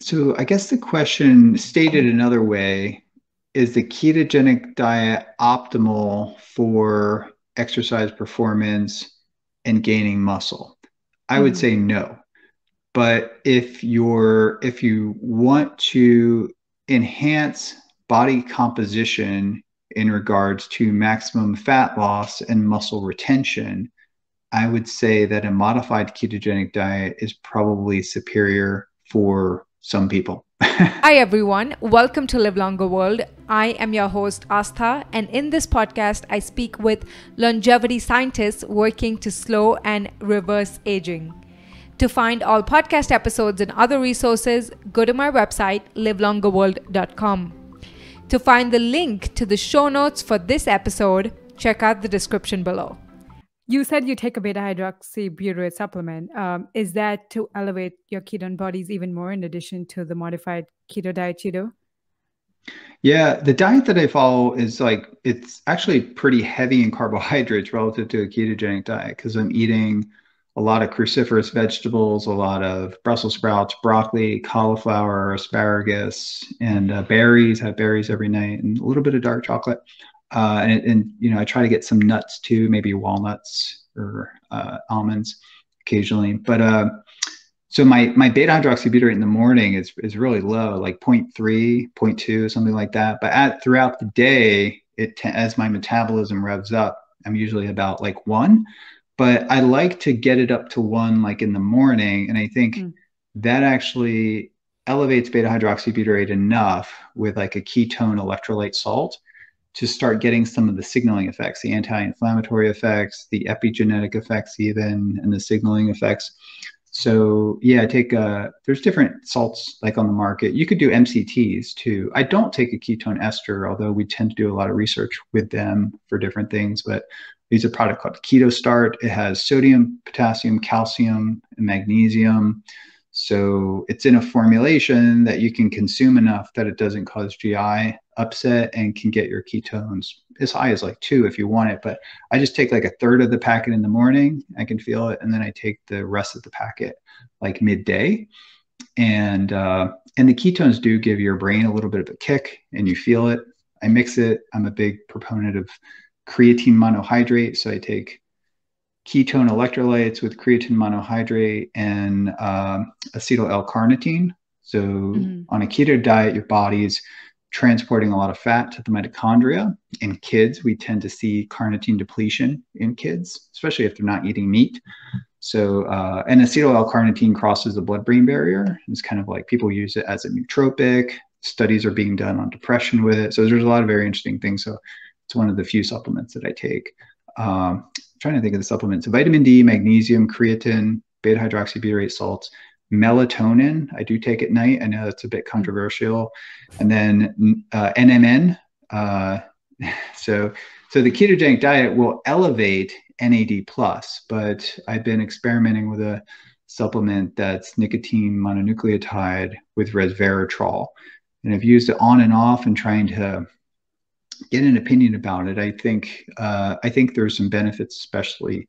So I guess the question stated another way is the ketogenic diet optimal for exercise performance and gaining muscle? I would mm. say no. But if you're if you want to enhance body composition in regards to maximum fat loss and muscle retention, I would say that a modified ketogenic diet is probably superior for some people. Hi, everyone. Welcome to Live Longer World. I am your host, Aastha, and in this podcast, I speak with longevity scientists working to slow and reverse aging. To find all podcast episodes and other resources, go to my website, livelongerworld.com. To find the link to the show notes for this episode, check out the description below. You said you take a beta hydroxybutyrate supplement. Um, is that to elevate your ketone bodies even more in addition to the modified keto diet keto? Yeah, the diet that I follow is like it's actually pretty heavy in carbohydrates relative to a ketogenic diet because I'm eating a lot of cruciferous vegetables, a lot of Brussels sprouts, broccoli, cauliflower, asparagus, and uh, berries. I have berries every night and a little bit of dark chocolate uh, and, and you know I try to get some nuts too, maybe walnuts or uh, almonds occasionally. But uh, so my my beta hydroxybutyrate in the morning is is really low, like 0. 0.3, 0.2, something like that. But at throughout the day, it as my metabolism revs up, I'm usually about like one. But I like to get it up to one like in the morning, and I think mm. that actually elevates beta hydroxybutyrate enough with like a ketone electrolyte salt to start getting some of the signaling effects, the anti-inflammatory effects, the epigenetic effects, even, and the signaling effects. So yeah, I take uh, there's different salts like on the market. You could do MCTs too. I don't take a ketone ester, although we tend to do a lot of research with them for different things. But use a product called Keto Start. It has sodium, potassium, calcium, and magnesium. So it's in a formulation that you can consume enough that it doesn't cause GI upset and can get your ketones as high as like two if you want it. But I just take like a third of the packet in the morning, I can feel it, and then I take the rest of the packet like midday. And uh, and the ketones do give your brain a little bit of a kick, and you feel it. I mix it. I'm a big proponent of creatine monohydrate, so I take ketone electrolytes with creatine monohydrate and um, acetyl L-carnitine. So mm-hmm. on a keto diet, your body's transporting a lot of fat to the mitochondria. In kids, we tend to see carnitine depletion in kids, especially if they're not eating meat. So, uh, and acetyl L-carnitine crosses the blood-brain barrier. It's kind of like people use it as a nootropic. Studies are being done on depression with it. So there's a lot of very interesting things. So it's one of the few supplements that I take. Um, trying to think of the supplements: vitamin D, magnesium, creatine, beta hydroxybutyrate salts, melatonin. I do take at night. I know that's a bit mm-hmm. controversial. And then uh, nmn uh, so so the ketogenic diet will elevate nad plus but i've been experimenting with a supplement that's nicotinamide mononucleotide with resveratrol. And i've used it on and off and trying to get an opinion about it. I think uh, i think there's some benefits especially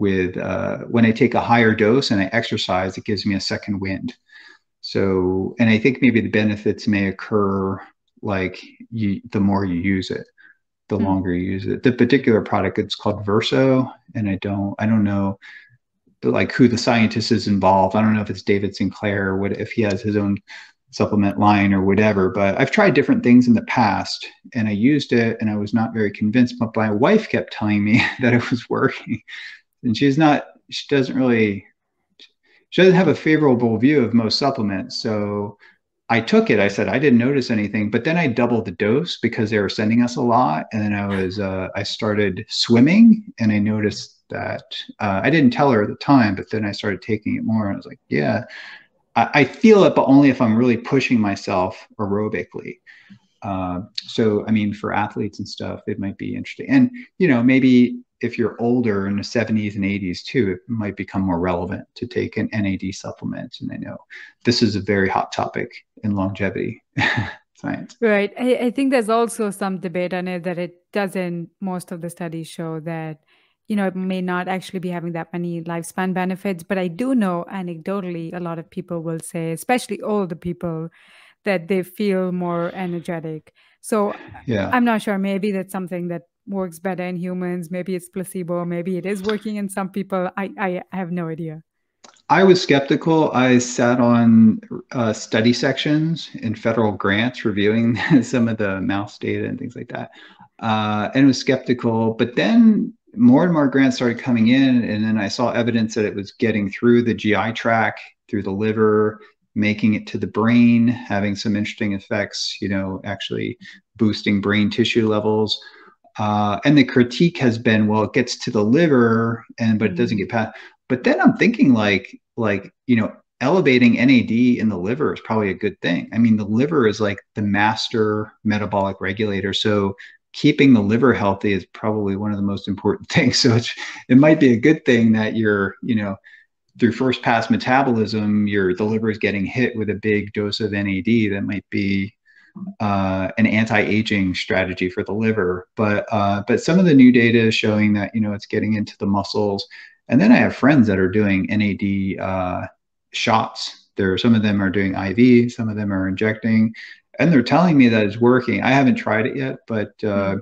with uh, when I take a higher dose and I exercise, it gives me a second wind. So, and I think maybe the benefits may occur like you, the more you use it, the mm-hmm. longer you use it. The particular product it's called Verso, and I don't I don't know like who the scientist is involved. I don't know if it's David Sinclair or what if he has his own supplement line or whatever. But I've tried different things in the past and I used it and I was not very convinced. But my wife kept telling me that it was working and she's not she doesn't really she doesn't have a favorable view of most supplements. So i took it. I said i didn't notice anything. But then i doubled the dose because they were sending us a lot. And then i was uh, i started swimming and i noticed that uh, i didn't tell her at the time but then i started taking it more. And i was like yeah. I, I feel it but only if i'm really pushing myself aerobically. Uh, so i mean for athletes and stuff it might be interesting. And you know maybe if you're older in the 70s and 80s too, it might become more relevant to take an NAD supplement. And I know this is a very hot topic in longevity science. Right. I, I think there's also some debate on it that it doesn't, most of the studies show that you know, it may not actually be having that many lifespan benefits. But I do know anecdotally, a lot of people will say, especially older people, that they feel more energetic. So yeah. I'm not sure. Maybe that's something that works better in humans. Maybe it's placebo. Maybe it is working in some people. I, I have no idea. I was skeptical. I sat on uh, study sections in federal grants reviewing some of the mouse data and things like that, uh, and was skeptical. But then more and more grants started coming in, and then I saw evidence that it was getting through the GI tract, through the liver, making it to the brain, having some interesting effects. You know, actually boosting brain tissue levels. Uh, and the critique has been, well, it gets to the liver, and but it doesn't mm-hmm. get past. But then I'm thinking, like, like you know, elevating NAD in the liver is probably a good thing. I mean, the liver is like the master metabolic regulator. So keeping the liver healthy is probably one of the most important things. So it's, it might be a good thing that you're, you know, through first pass metabolism, your the liver is getting hit with a big dose of NAD that might be uh, an anti-aging strategy for the liver. But uh, but some of the new data is showing that you know it's getting into the muscles. And then I have friends that are doing NAD uh, shots. There, some of them are doing IV, some of them are injecting and they're telling me that it's working. I haven't tried it yet, but uh, mm.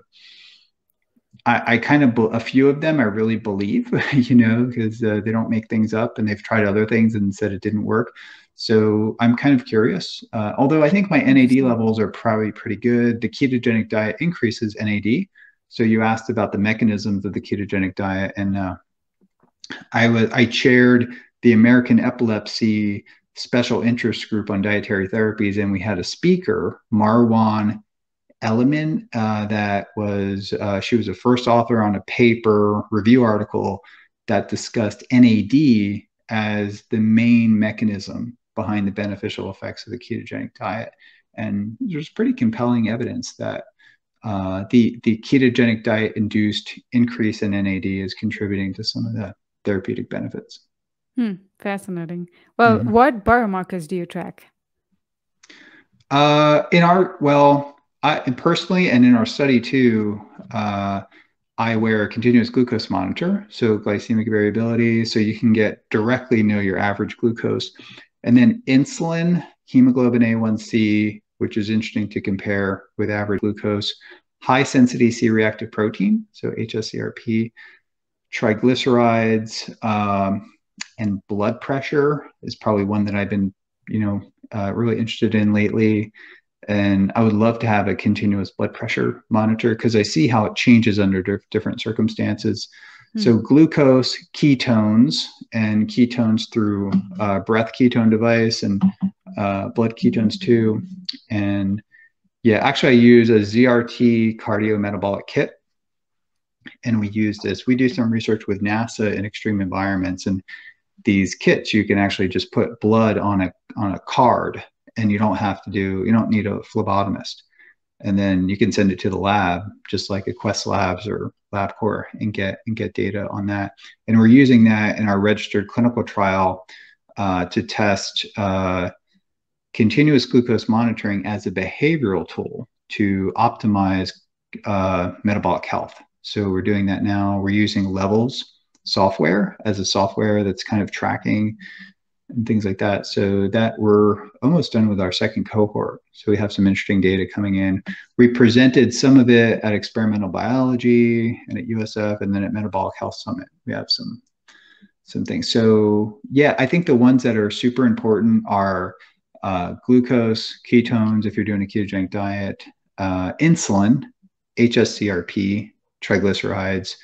I, I, kind of a few of them I really believe, you know, because uh, they don't make things up, and they've tried other things and said it didn't work. So I'm kind of curious. Uh, although I think my NAD levels are probably pretty good. The ketogenic diet increases NAD. So you asked about the mechanisms of the ketogenic diet, and uh, I was I chaired the American Epilepsy special interest group on dietary therapies, and we had a speaker, Marwa Elamin, uh, that was uh, she was the first author on a paper review article that discussed NAD as the main mechanism behind the beneficial effects of the ketogenic diet, and there's pretty compelling evidence that uh, the the ketogenic diet induced increase in NAD is contributing to some of the therapeutic benefits. Hmm, fascinating. Well, mm-hmm. what biomarkers do you track? Uh, in our well, I personally and in our study too, uh, I wear a continuous glucose monitor, so glycemic variability, so you can get directly know your average glucose, and then insulin, hemoglobin A1C, which is interesting to compare with average glucose, high sensitivity C-reactive protein, so HSCRP, triglycerides. Um, and blood pressure is probably one that I've been, you know, uh, really interested in lately. And I would love to have a continuous blood pressure monitor because I see how it changes under different circumstances. Mm-hmm. So glucose, ketones, and ketones through uh, breath ketone device and uh, blood ketones too. And yeah, actually, I use a ZRT cardiometabolic kit and we use this. We do some research with NASA in extreme environments, and these kits you can actually just put blood on a on a card and you don't have to do you don't need a phlebotomist and then you can send it to the lab just like a quest labs or labcorp and get and get data on that. And we're using that in our registered clinical trial uh, to test uh, continuous glucose monitoring as a behavioral tool to optimize uh, metabolic health. So we're doing that now. We're using levels software as a software that's kind of tracking and things like that. So that we're almost done with our second cohort. So we have some interesting data coming in. We presented some of it at experimental biology and at USF and then at Metabolic Health Summit. We have some some things. So yeah, I think the ones that are super important are uh, glucose, ketones, if you're doing a ketogenic diet, uh, insulin, HSCRP, triglycerides,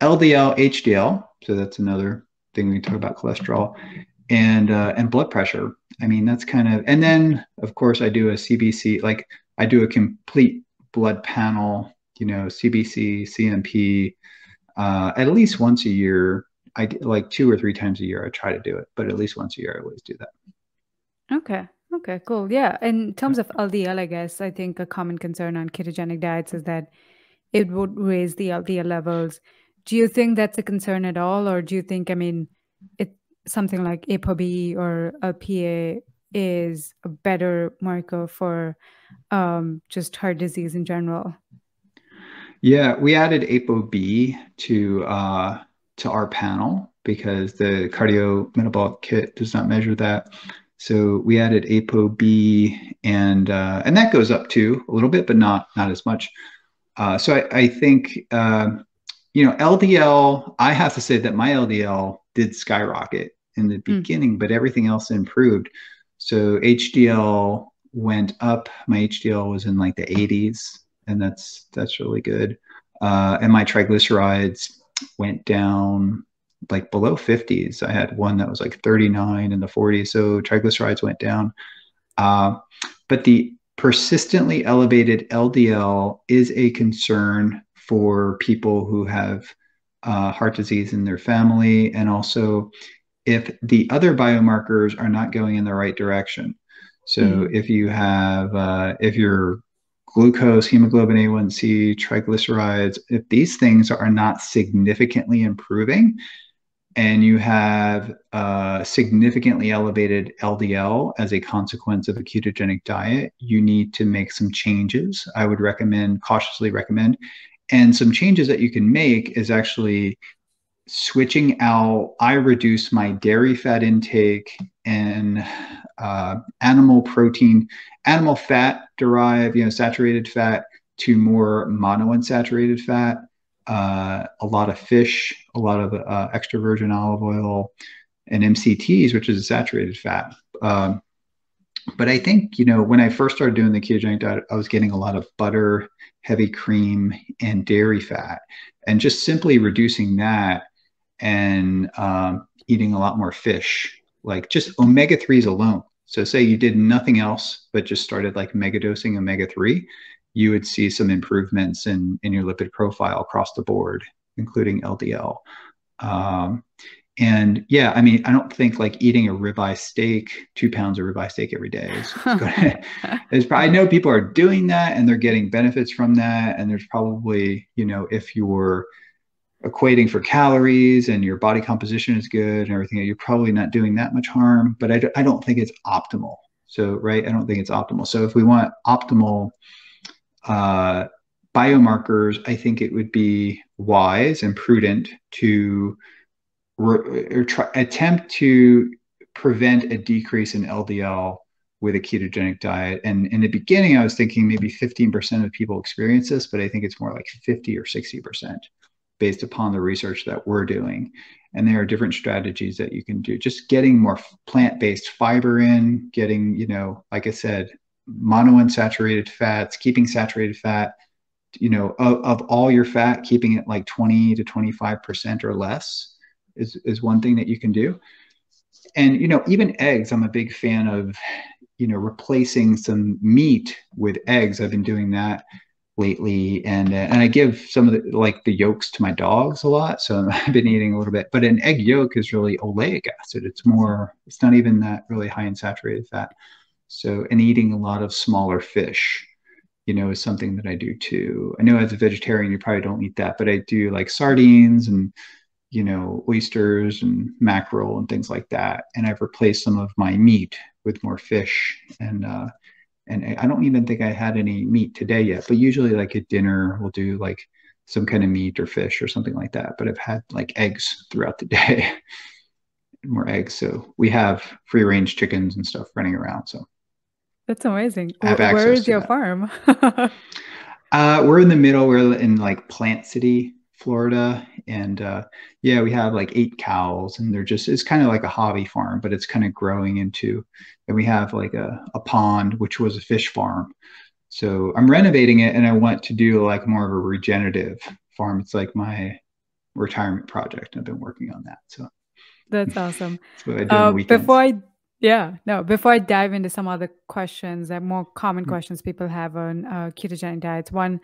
LDL, HDL. So that's another thing we talk about cholesterol and uh, and blood pressure. I mean, that's kind of and then of course I do a CBC, like I do a complete blood panel. You know, CBC, CMP, uh, at least once a year. I like two or three times a year. I try to do it, but at least once a year I always do that. Okay. Okay, cool. Yeah. In terms of LDL, I guess I think a common concern on ketogenic diets is that it would raise the LDL levels do you think that's a concern at all or do you think i mean it something like apob or lpa is a better marker for um, just heart disease in general Yeah, we added ApoB to uh, to our panel because the cardio metabolic kit does not measure that. So we added ApoB, and uh, and that goes up too a little bit, but not not as much. Uh, so I, I think uh, you know LDL. I have to say that my LDL did skyrocket in the hmm. beginning, mm. but everything else improved. So HDL went up. My HDL was in like the 80s, and that's that's really good. Uh, and my triglycerides went down like below 50s. I had one that was like 39 in the 40s. So triglycerides went down. Uh, but the persistently elevated LDL is a concern for people who have uh, heart disease in their family. And also, if the other biomarkers are not going in the right direction. So mm-hmm. if you have, uh, if your glucose, hemoglobin A1C, triglycerides, if these things are not significantly improving, and you have uh, significantly elevated LDL as a consequence of a ketogenic diet, you need to make some changes. I would recommend, cautiously recommend. And some changes that you can make is actually switching out, I reduce my dairy fat intake and uh, animal protein, animal fat derived, you know, saturated fat to more monounsaturated fat uh, a lot of fish, a lot of uh, extra virgin olive oil, and MCTs, which is a saturated fat. Um, but I think, you know, when I first started doing the ketogenic diet, I was getting a lot of butter, heavy cream, and dairy fat. And just simply reducing that and um, eating a lot more fish, like just omega 3s alone. So, say you did nothing else but just started like mega dosing omega 3, you would see some improvements in, in your lipid profile across the board, including LDL. Um, and yeah, I mean, I don't think like eating a ribeye steak, two pounds of ribeye steak every day is, probably, I know people are doing that and they're getting benefits from that. And there's probably, you know, if you're equating for calories and your body composition is good and everything, you're probably not doing that much harm, but I, I don't think it's optimal. So, right, I don't think it's optimal. So if we want optimal uh, biomarkers, I think it would be wise and prudent to re- try, attempt to prevent a decrease in LDL with a ketogenic diet. And in the beginning, I was thinking maybe 15% of people experience this, but I think it's more like 50 or 60% based upon the research that we're doing. And there are different strategies that you can do. Just getting more plant-based fiber in, getting, you know, like I said, monounsaturated fats, keeping saturated fat, you know, of, of all your fat, keeping it like 20 to 25% or less is, is one thing that you can do. And, you know, even eggs, I'm a big fan of, you know, replacing some meat with eggs. I've been doing that lately and uh, and I give some of the like the yolks to my dogs a lot so I've been eating a little bit but an egg yolk is really oleic acid it's more it's not even that really high in saturated fat so, and eating a lot of smaller fish, you know, is something that I do too. I know as a vegetarian, you probably don't eat that, but I do like sardines and, you know, oysters and mackerel and things like that. And I've replaced some of my meat with more fish. And, uh, and I don't even think I had any meat today yet, but usually like at dinner, we'll do like some kind of meat or fish or something like that. But I've had like eggs throughout the day, more eggs. So we have free range chickens and stuff running around. So that's amazing. Where is your that. farm? uh, we're in the middle. We're in like Plant City, Florida, and uh, yeah, we have like eight cows, and they're just it's kind of like a hobby farm, but it's kind of growing into. And we have like a, a pond, which was a fish farm. So I'm renovating it, and I want to do like more of a regenerative farm. It's like my retirement project. I've been working on that. So that's awesome. that's uh, before I yeah, no. Before I dive into some other questions, that more common mm-hmm. questions people have on uh, ketogenic diets. One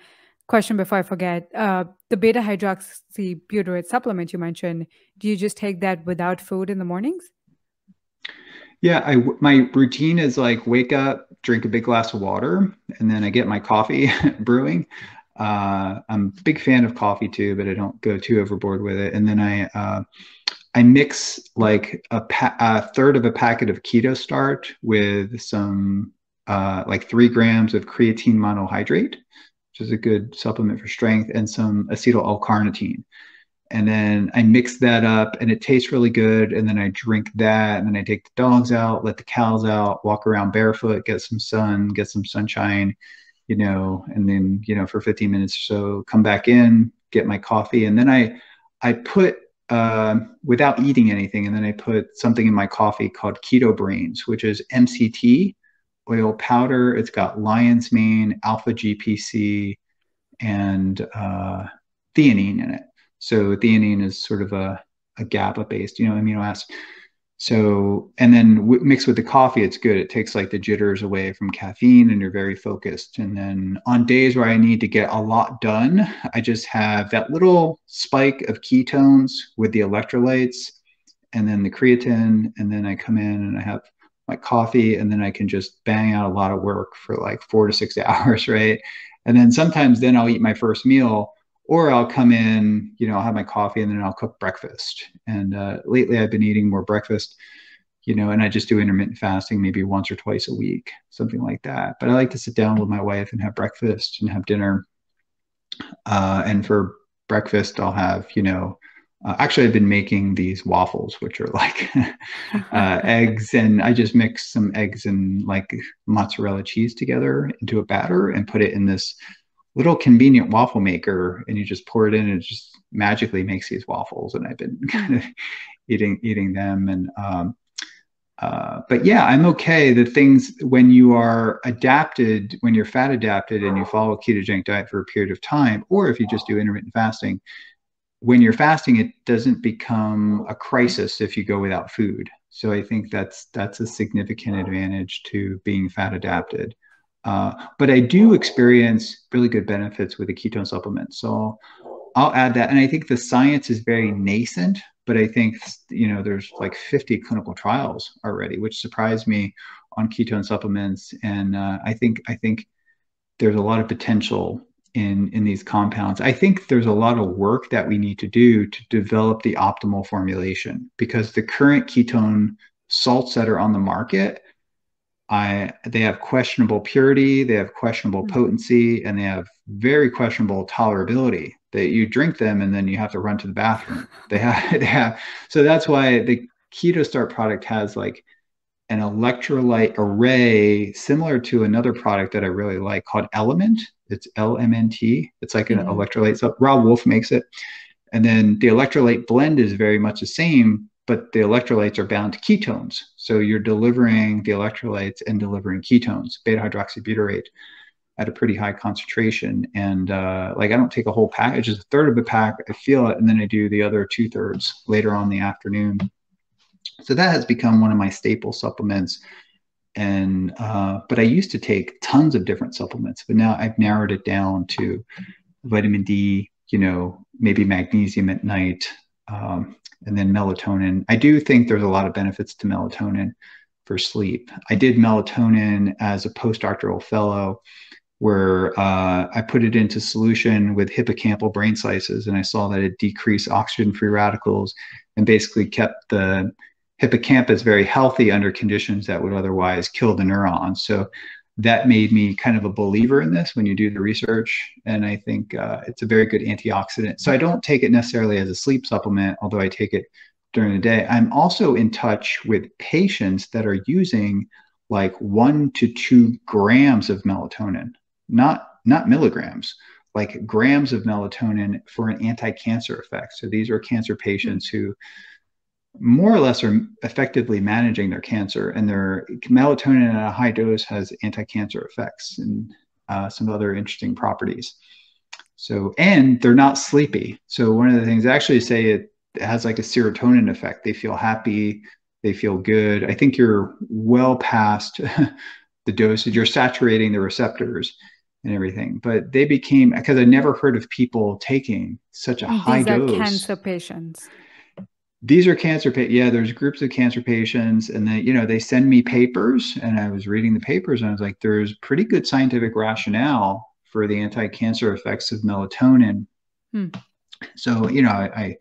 question before I forget: uh, the beta hydroxybutyrate supplement you mentioned. Do you just take that without food in the mornings? Yeah, I my routine is like wake up, drink a big glass of water, and then I get my coffee brewing. Uh, I'm a big fan of coffee too, but I don't go too overboard with it. And then I uh, I mix like a, a, third of a packet of keto start with some uh, like three grams of creatine monohydrate, which is a good supplement for strength, and some acetyl L-carnitine. And then I mix that up and it tastes really good. And then I drink that. And then I take the dogs out, let the cows out, walk around barefoot, get some sun, get some sunshine, you know, and then, you know, for 15 minutes or so, come back in, get my coffee. And then I, I put uh, without eating anything. And then I put something in my coffee called Keto Brainz, which is MCT oil powder. It's got lion's mane, alpha GPC, and uh, theanine in it. So theanine is sort of a, a GABA based, you know, amino acid. So, and then w- mixed with the coffee, it's good. It takes like the jitters away from caffeine and you're very focused. And then on days where I need to get a lot done, I just have that little spike of ketones with the electrolytes and then the creatine. And then I come in and I have my coffee and then I can just bang out a lot of work for like four to six hours, right? And then sometimes then I'll eat my first meal or I'll come in, you know, I'll have my coffee and then I'll cook breakfast. And uh, lately I've been eating more breakfast, you know, and I just do intermittent fasting maybe once or twice a week, something like that. But I like to sit down with my wife and have breakfast and have dinner. Uh, and for breakfast, I'll have, you know, uh, actually, I've been making these waffles, which are like uh, eggs, and I just mix some eggs and like mozzarella cheese together into a batter and put it in this little convenient waffle maker and you just pour it in and it just magically makes these waffles and i've been kind of eating eating them and um, uh, but yeah i'm okay. The things when you are adapted when you're fat adapted and you follow a ketogenic diet for a period of time or if you just do intermittent fasting when you're fasting it doesn't become a crisis if you go without food so i think that's that's a significant advantage to being fat adapted uh, but I do experience really good benefits with the ketone supplement. So I'll add that. And I think the science is very nascent, but I think, you know, there's like 50 clinical trials already, which surprised me on ketone supplements. And uh, I think, I think there's a lot of potential in, in these compounds. I think there's a lot of work that we need to do to develop the optimal formulation because the current ketone salts that are on the market I they have questionable purity, they have questionable mm-hmm. potency, and they have very questionable tolerability. That you drink them and then you have to run to the bathroom. They have they have so that's why the Keto Start product has like an electrolyte array similar to another product that I really like called Element. It's LMNT. It's like an mm-hmm. electrolyte. So Robb Wolf makes it. And then the electrolyte blend is very much the same, but the electrolytes are bound to ketones. So you're delivering the electrolytes and delivering ketones, beta hydroxybutyrate, at a pretty high concentration. And uh, like I don't take a whole pack, it's just a third of a pack. I feel it, and then I do the other two thirds later on the afternoon. So that has become one of my staple supplements. And uh, but I used to take tons of different supplements, but now I've narrowed it down to vitamin D, you know, maybe magnesium at night, um, and then melatonin. I do think there's a lot of benefits to melatonin for sleep. I did melatonin as a postdoctoral fellow where uh, I put it into solution with hippocampal brain slices, and I saw that it decreased oxygen free radicals and basically kept the hippocampus very healthy under conditions that would otherwise kill the neurons. So that made me kind of a believer in this when you do the research. And I think uh, it's a very good antioxidant. So I don't take it necessarily as a sleep supplement, although I take it during the day. I'm also in touch with patients that are using like one to two grams of melatonin, not not milligrams, like grams of melatonin for an anti-cancer effect. So these are cancer patients who more or less are effectively managing their cancer, and their melatonin at a high dose has anti-cancer effects and uh, some other interesting properties. So, and they're not sleepy. So, one of the things I actually say it has like a serotonin effect. They feel happy, they feel good. I think you're well past the dosage. You're saturating the receptors and everything. But they became because I never heard of people taking such a These high dose. Cancer patients these are cancer pa- yeah there's groups of cancer patients and they you know they send me papers and i was reading the papers and i was like there's pretty good scientific rationale for the anti-cancer effects of melatonin hmm. so you know I, I,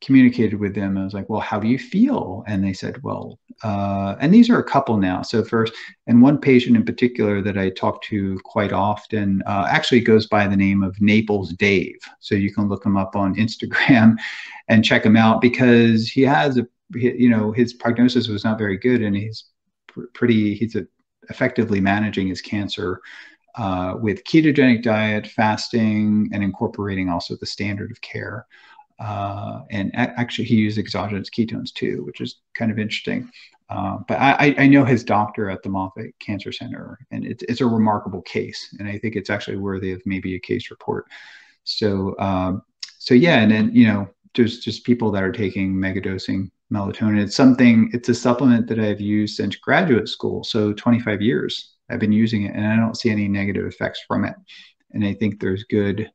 communicated with them. I was like, well, how do you feel? And they said, well, uh, and these are a couple now. So first, and one patient in particular that I talk to quite often uh, actually goes by the name of Naples Dave. So you can look him up on Instagram and check him out because he has a, you know, his prognosis was not very good and he's pr- pretty, he's a, effectively managing his cancer uh, with ketogenic diet, fasting, and incorporating also the standard of care. Uh, and actually, he used exogenous ketones too, which is kind of interesting. Uh, but I, I, know his doctor at the Moffitt Cancer Center, and it's, it's a remarkable case, and I think it's actually worthy of maybe a case report. So, um, so yeah, and then you know, there's just people that are taking megadosing melatonin. It's something. It's a supplement that I've used since graduate school, so 25 years I've been using it, and I don't see any negative effects from it. And I think there's good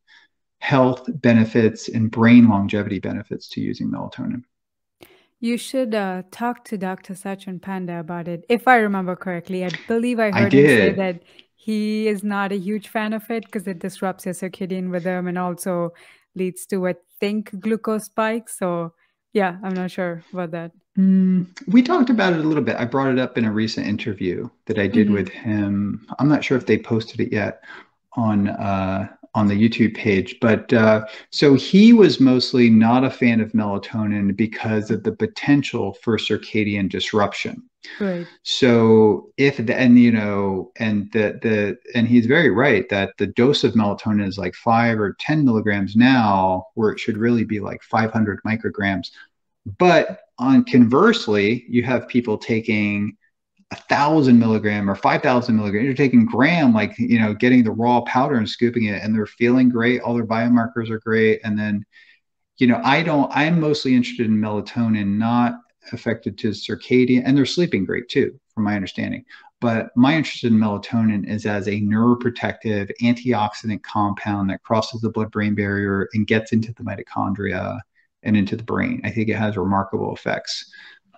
health benefits and brain longevity benefits to using melatonin. You should uh, talk to Dr. Sachin Panda about it. If I remember correctly, I believe I heard I him say that he is not a huge fan of it because it disrupts your circadian rhythm and also leads to, I think, glucose spikes. So, yeah, I'm not sure about that. Mm, we talked about it a little bit. I brought it up in a recent interview that I did mm-hmm. with him. I'm not sure if they posted it yet on uh, on the YouTube page. But uh, so he was mostly not a fan of melatonin because of the potential for circadian disruption. Right. So if the, and you know and the the and he's very right that the dose of melatonin is like five or ten milligrams now, where it should really be like 500 micrograms. But on conversely, you have people taking a thousand milligram or five thousand milligram. You're taking gram, like you know, getting the raw powder and scooping it, and they're feeling great. All their biomarkers are great, and then, you know, I don't. I'm mostly interested in melatonin, not affected to circadian, and they're sleeping great too, from my understanding. But my interest in melatonin is as a neuroprotective antioxidant compound that crosses the blood-brain barrier and gets into the mitochondria and into the brain. I think it has remarkable effects.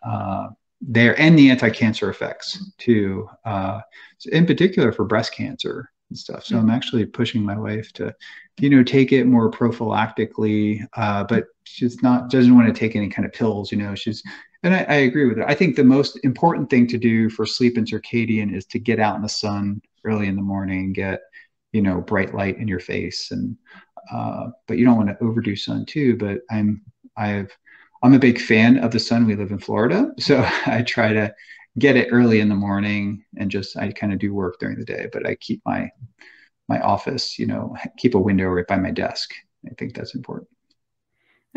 Uh, there and the anti-cancer effects too uh, in particular for breast cancer and stuff. So i'm actually pushing my wife to you know take it more prophylactically uh, but she's not doesn't want to take any kind of pills you know she's and I, I agree with her. I think the most important thing to do for sleep and circadian is to get out in the sun early in the morning get you know bright light in your face and uh, but you don't want to overdo sun too but i'm i've I'm a big fan of the sun. We live in Florida, so I try to get it early in the morning and just I kind of do work during the day, but I keep my my office, you know, keep a window right by my desk. I think that's important.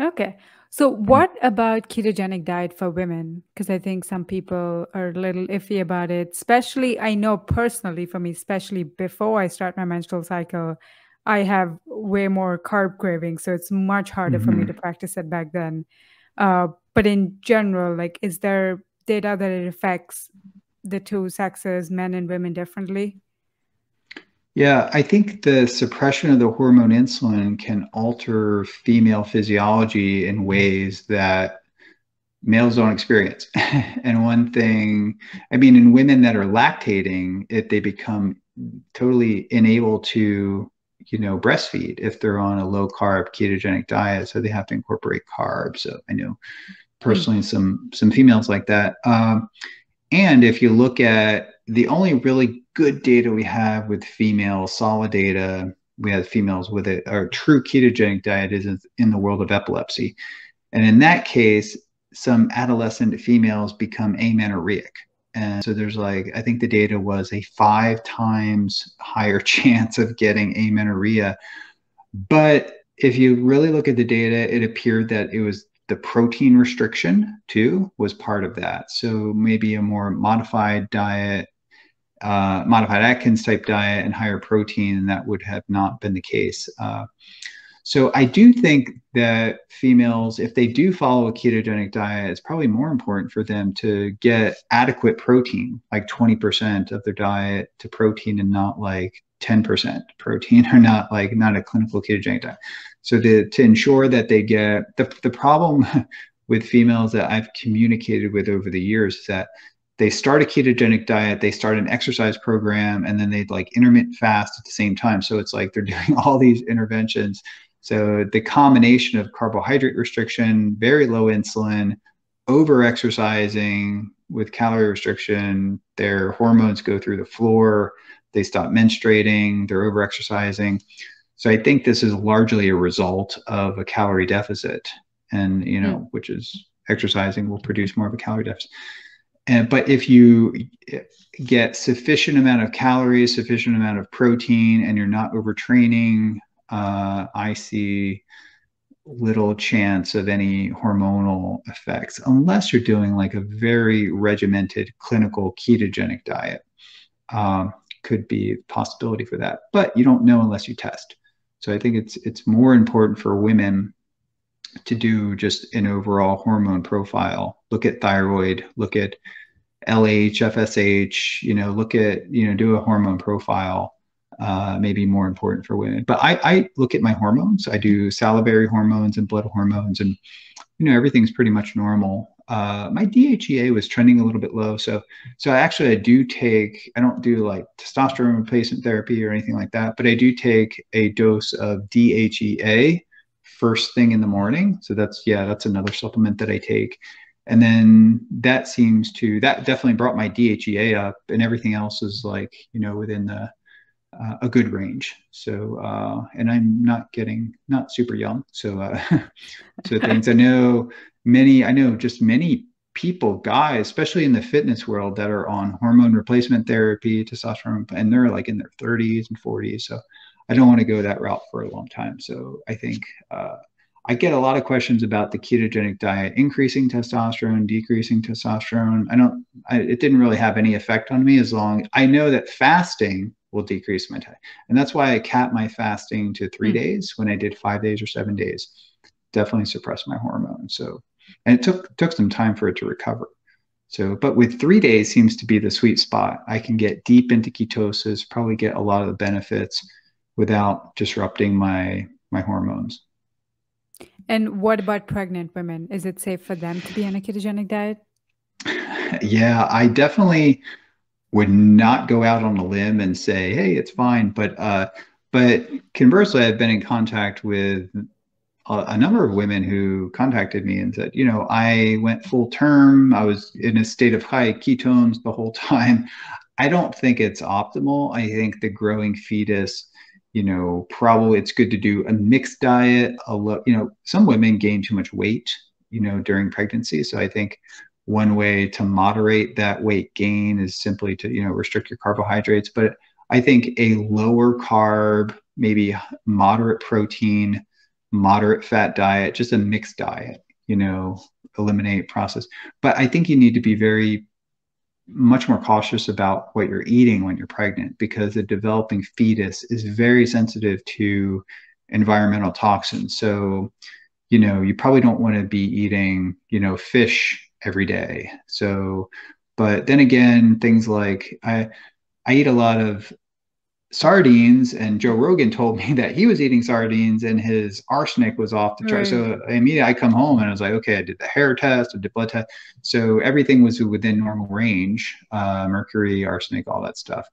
Okay. So what about ketogenic diet for women? Because I think some people are a little iffy about it. Especially I know personally for me, especially before I start my menstrual cycle, I have way more carb cravings. So it's much harder mm-hmm. for me to mm-hmm. practice it back then. Uh, but in general, like, is there data that it affects the two sexes, men and women, differently? Yeah, I think the suppression of the hormone insulin can alter female physiology in ways that males don't experience. and one thing, I mean, in women that are lactating, if they become totally unable to you know, breastfeed if they're on a low carb ketogenic diet. So they have to incorporate carbs. So I know personally some some females like that. Um, and if you look at the only really good data we have with female solid data, we have females with a, a true ketogenic diet is in the world of epilepsy. And in that case, some adolescent females become amenorrheic. And so there's like, I think the data was a five times higher chance of getting amenorrhea. But if you really look at the data, it appeared that it was the protein restriction too was part of that. So maybe a more modified diet, uh, modified Atkins type diet, and higher protein, and that would have not been the case. Uh, so I do think that females, if they do follow a ketogenic diet, it's probably more important for them to get adequate protein, like 20% of their diet to protein and not like 10% protein or not like not a clinical ketogenic diet. So to, to ensure that they get the, the problem with females that I've communicated with over the years is that they start a ketogenic diet, they start an exercise program, and then they like intermittent fast at the same time. So it's like they're doing all these interventions So the combination of carbohydrate restriction, very low insulin, over exercising with calorie restriction, their hormones go through the floor, they stop menstruating, they're over exercising. So I think this is largely a result of a calorie deficit, and you know, mm. which is exercising will produce more of a calorie deficit. And but if you get sufficient amount of calories, sufficient amount of protein, and you're not overtraining, uh, I see little chance of any hormonal effects unless you're doing like a very regimented clinical ketogenic diet. Um, could be a possibility for that, but you don't know unless you test. So I think it's it's more important for women to do just an overall hormone profile. Look at thyroid, look at LH, FSH, you know, look at, you know, do a hormone profile, uh, maybe more important for women. But I, I look at my hormones. I do salivary hormones and blood hormones, and, you know, everything's pretty much normal. Uh, my DHEA was trending a little bit low. So, so actually I do take, I don't do like testosterone replacement therapy or anything like that, but I do take a dose of DHEA first thing in the morning. So that's, yeah, that's another supplement that I take. And then that seems to, that definitely brought my DHEA up and everything else is like, you know, within the, uh, a good range. So, uh, and I'm not getting, not super young. So, uh, so things I know many, I know just many people, guys, especially in the fitness world that are on hormone replacement therapy, testosterone, and they're like in their 30s and 40s. So I don't want to go that route for a long time. So I think uh, I get a lot of questions about the ketogenic diet increasing testosterone, decreasing testosterone. I don't, I, it didn't really have any effect on me as long I know that fasting will decrease my time. And that's why I capped my fasting to 3 mm-hmm. days when I did five days or seven days. Definitely suppressed my hormones. So, and it took took some time for it to recover. So, but with three days seems to be the sweet spot. I can get deep into ketosis, probably get a lot of the benefits without disrupting my my hormones. And what about pregnant women? Is it safe for them to be on a ketogenic diet? Yeah, I definitely would not go out on a limb and say, "Hey, it's fine." But uh, but conversely, I've been in contact with a, a, number of women who contacted me and said, "You know, I went full term. I was in a state of high ketones the whole time. I don't think it's optimal. I think the growing fetus you know, probably it's good to do a mixed diet. A lo- you know, some women gain too much weight, you know, during pregnancy. So I think one way to moderate that weight gain is simply to, you know, restrict your carbohydrates. But I think a lower carb, maybe moderate protein, moderate fat diet, just a mixed diet, you know, eliminate process. But I think you need to be very much more cautious about what you're eating when you're pregnant because the developing fetus is very sensitive to environmental toxins. So, you know, you probably don't want to be eating, you know, fish every day. So, but then again, things like I I eat a lot of sardines and Joe Rogan told me that he was eating sardines and his arsenic was off the chart. Right. So immediately I come home and I was like, okay, I did the hair test, I did blood test. So everything was within normal range, uh, mercury, arsenic, all that stuff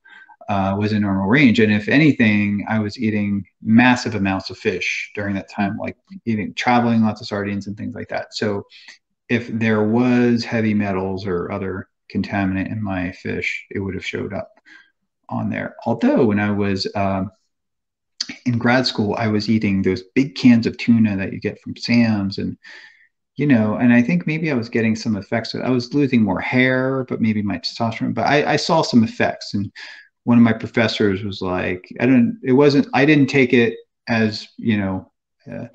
uh, was in normal range. And if anything, I was eating massive amounts of fish during that time, like eating, traveling lots of sardines and things like that. So if there was heavy metals or other contaminant in my fish, it would have showed up on there. Although when I was um, in grad school, I was eating those big cans of tuna that you get from Sam's, and you know, and I think maybe I was getting some effects. I was losing more hair, but maybe my testosterone. But I, I saw some effects, and one of my professors was like, "I don't. It wasn't. I didn't take it as you know." Uh,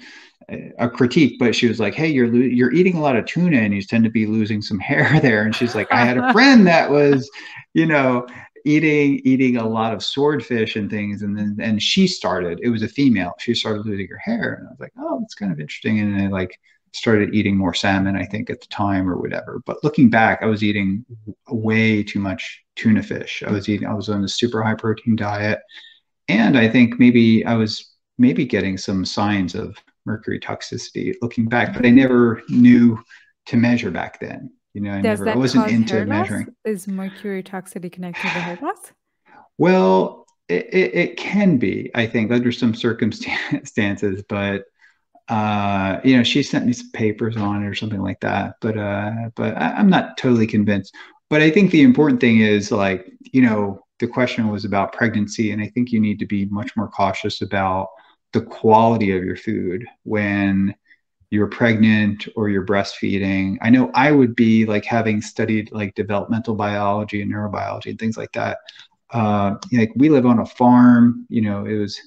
a critique, but she was like, "Hey, you're lo- you're eating a lot of tuna, and you tend to be losing some hair there." And she's like, "I had a friend that was, you know, eating eating a lot of swordfish and things. And then and she started it was a female she started losing her hair. And i was like oh that's kind of interesting. And i like started eating more salmon i think at the time or whatever. But looking back i was eating way too much tuna fish. I was eating i was on a super high protein diet. And i think maybe i was maybe getting some signs of mercury toxicity looking back but i never knew to measure back then you know, I Does never, I wasn't into measuring. Is mercury toxicity connected to hair loss? Well, it, it, it, can be, I think, under some circumstances, but uh, you know, she sent me some papers on it or something like that. But uh, but I, I'm not totally convinced. But I think the important thing is like, you know, the question was about pregnancy, and I think you need to be much more cautious about the quality of your food when you're pregnant or you're breastfeeding. I know I would be like having studied like developmental biology and neurobiology and things like that. Uh, like we live on a farm, you know, it was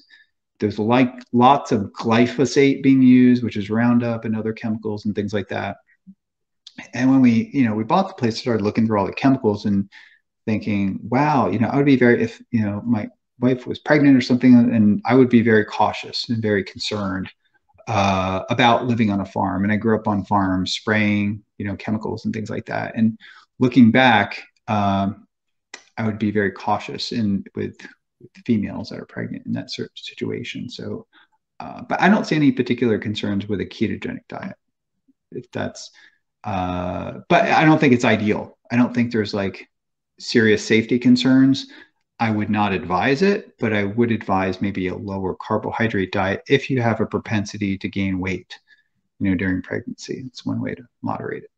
there's like lots of glyphosate being used, which is Roundup and other chemicals and things like that. And when we, you know, we bought the place, started looking through all the chemicals and thinking, wow, you know, I would be very, if, you know, my wife was pregnant or something, and I would be very cautious and very concerned uh, about living on a farm. And I grew up on farms, spraying, you know, chemicals and things like that. And looking back, um, I would be very cautious in with females that are pregnant in that sort of situation. So, uh, but I don't see any particular concerns with a ketogenic diet. If that's, uh, but I don't think it's ideal. I don't think there's like serious safety concerns. I would not advise it, but I would advise maybe a lower carbohydrate diet if you have a propensity to gain weight, you know, during pregnancy. It's one way to moderate it.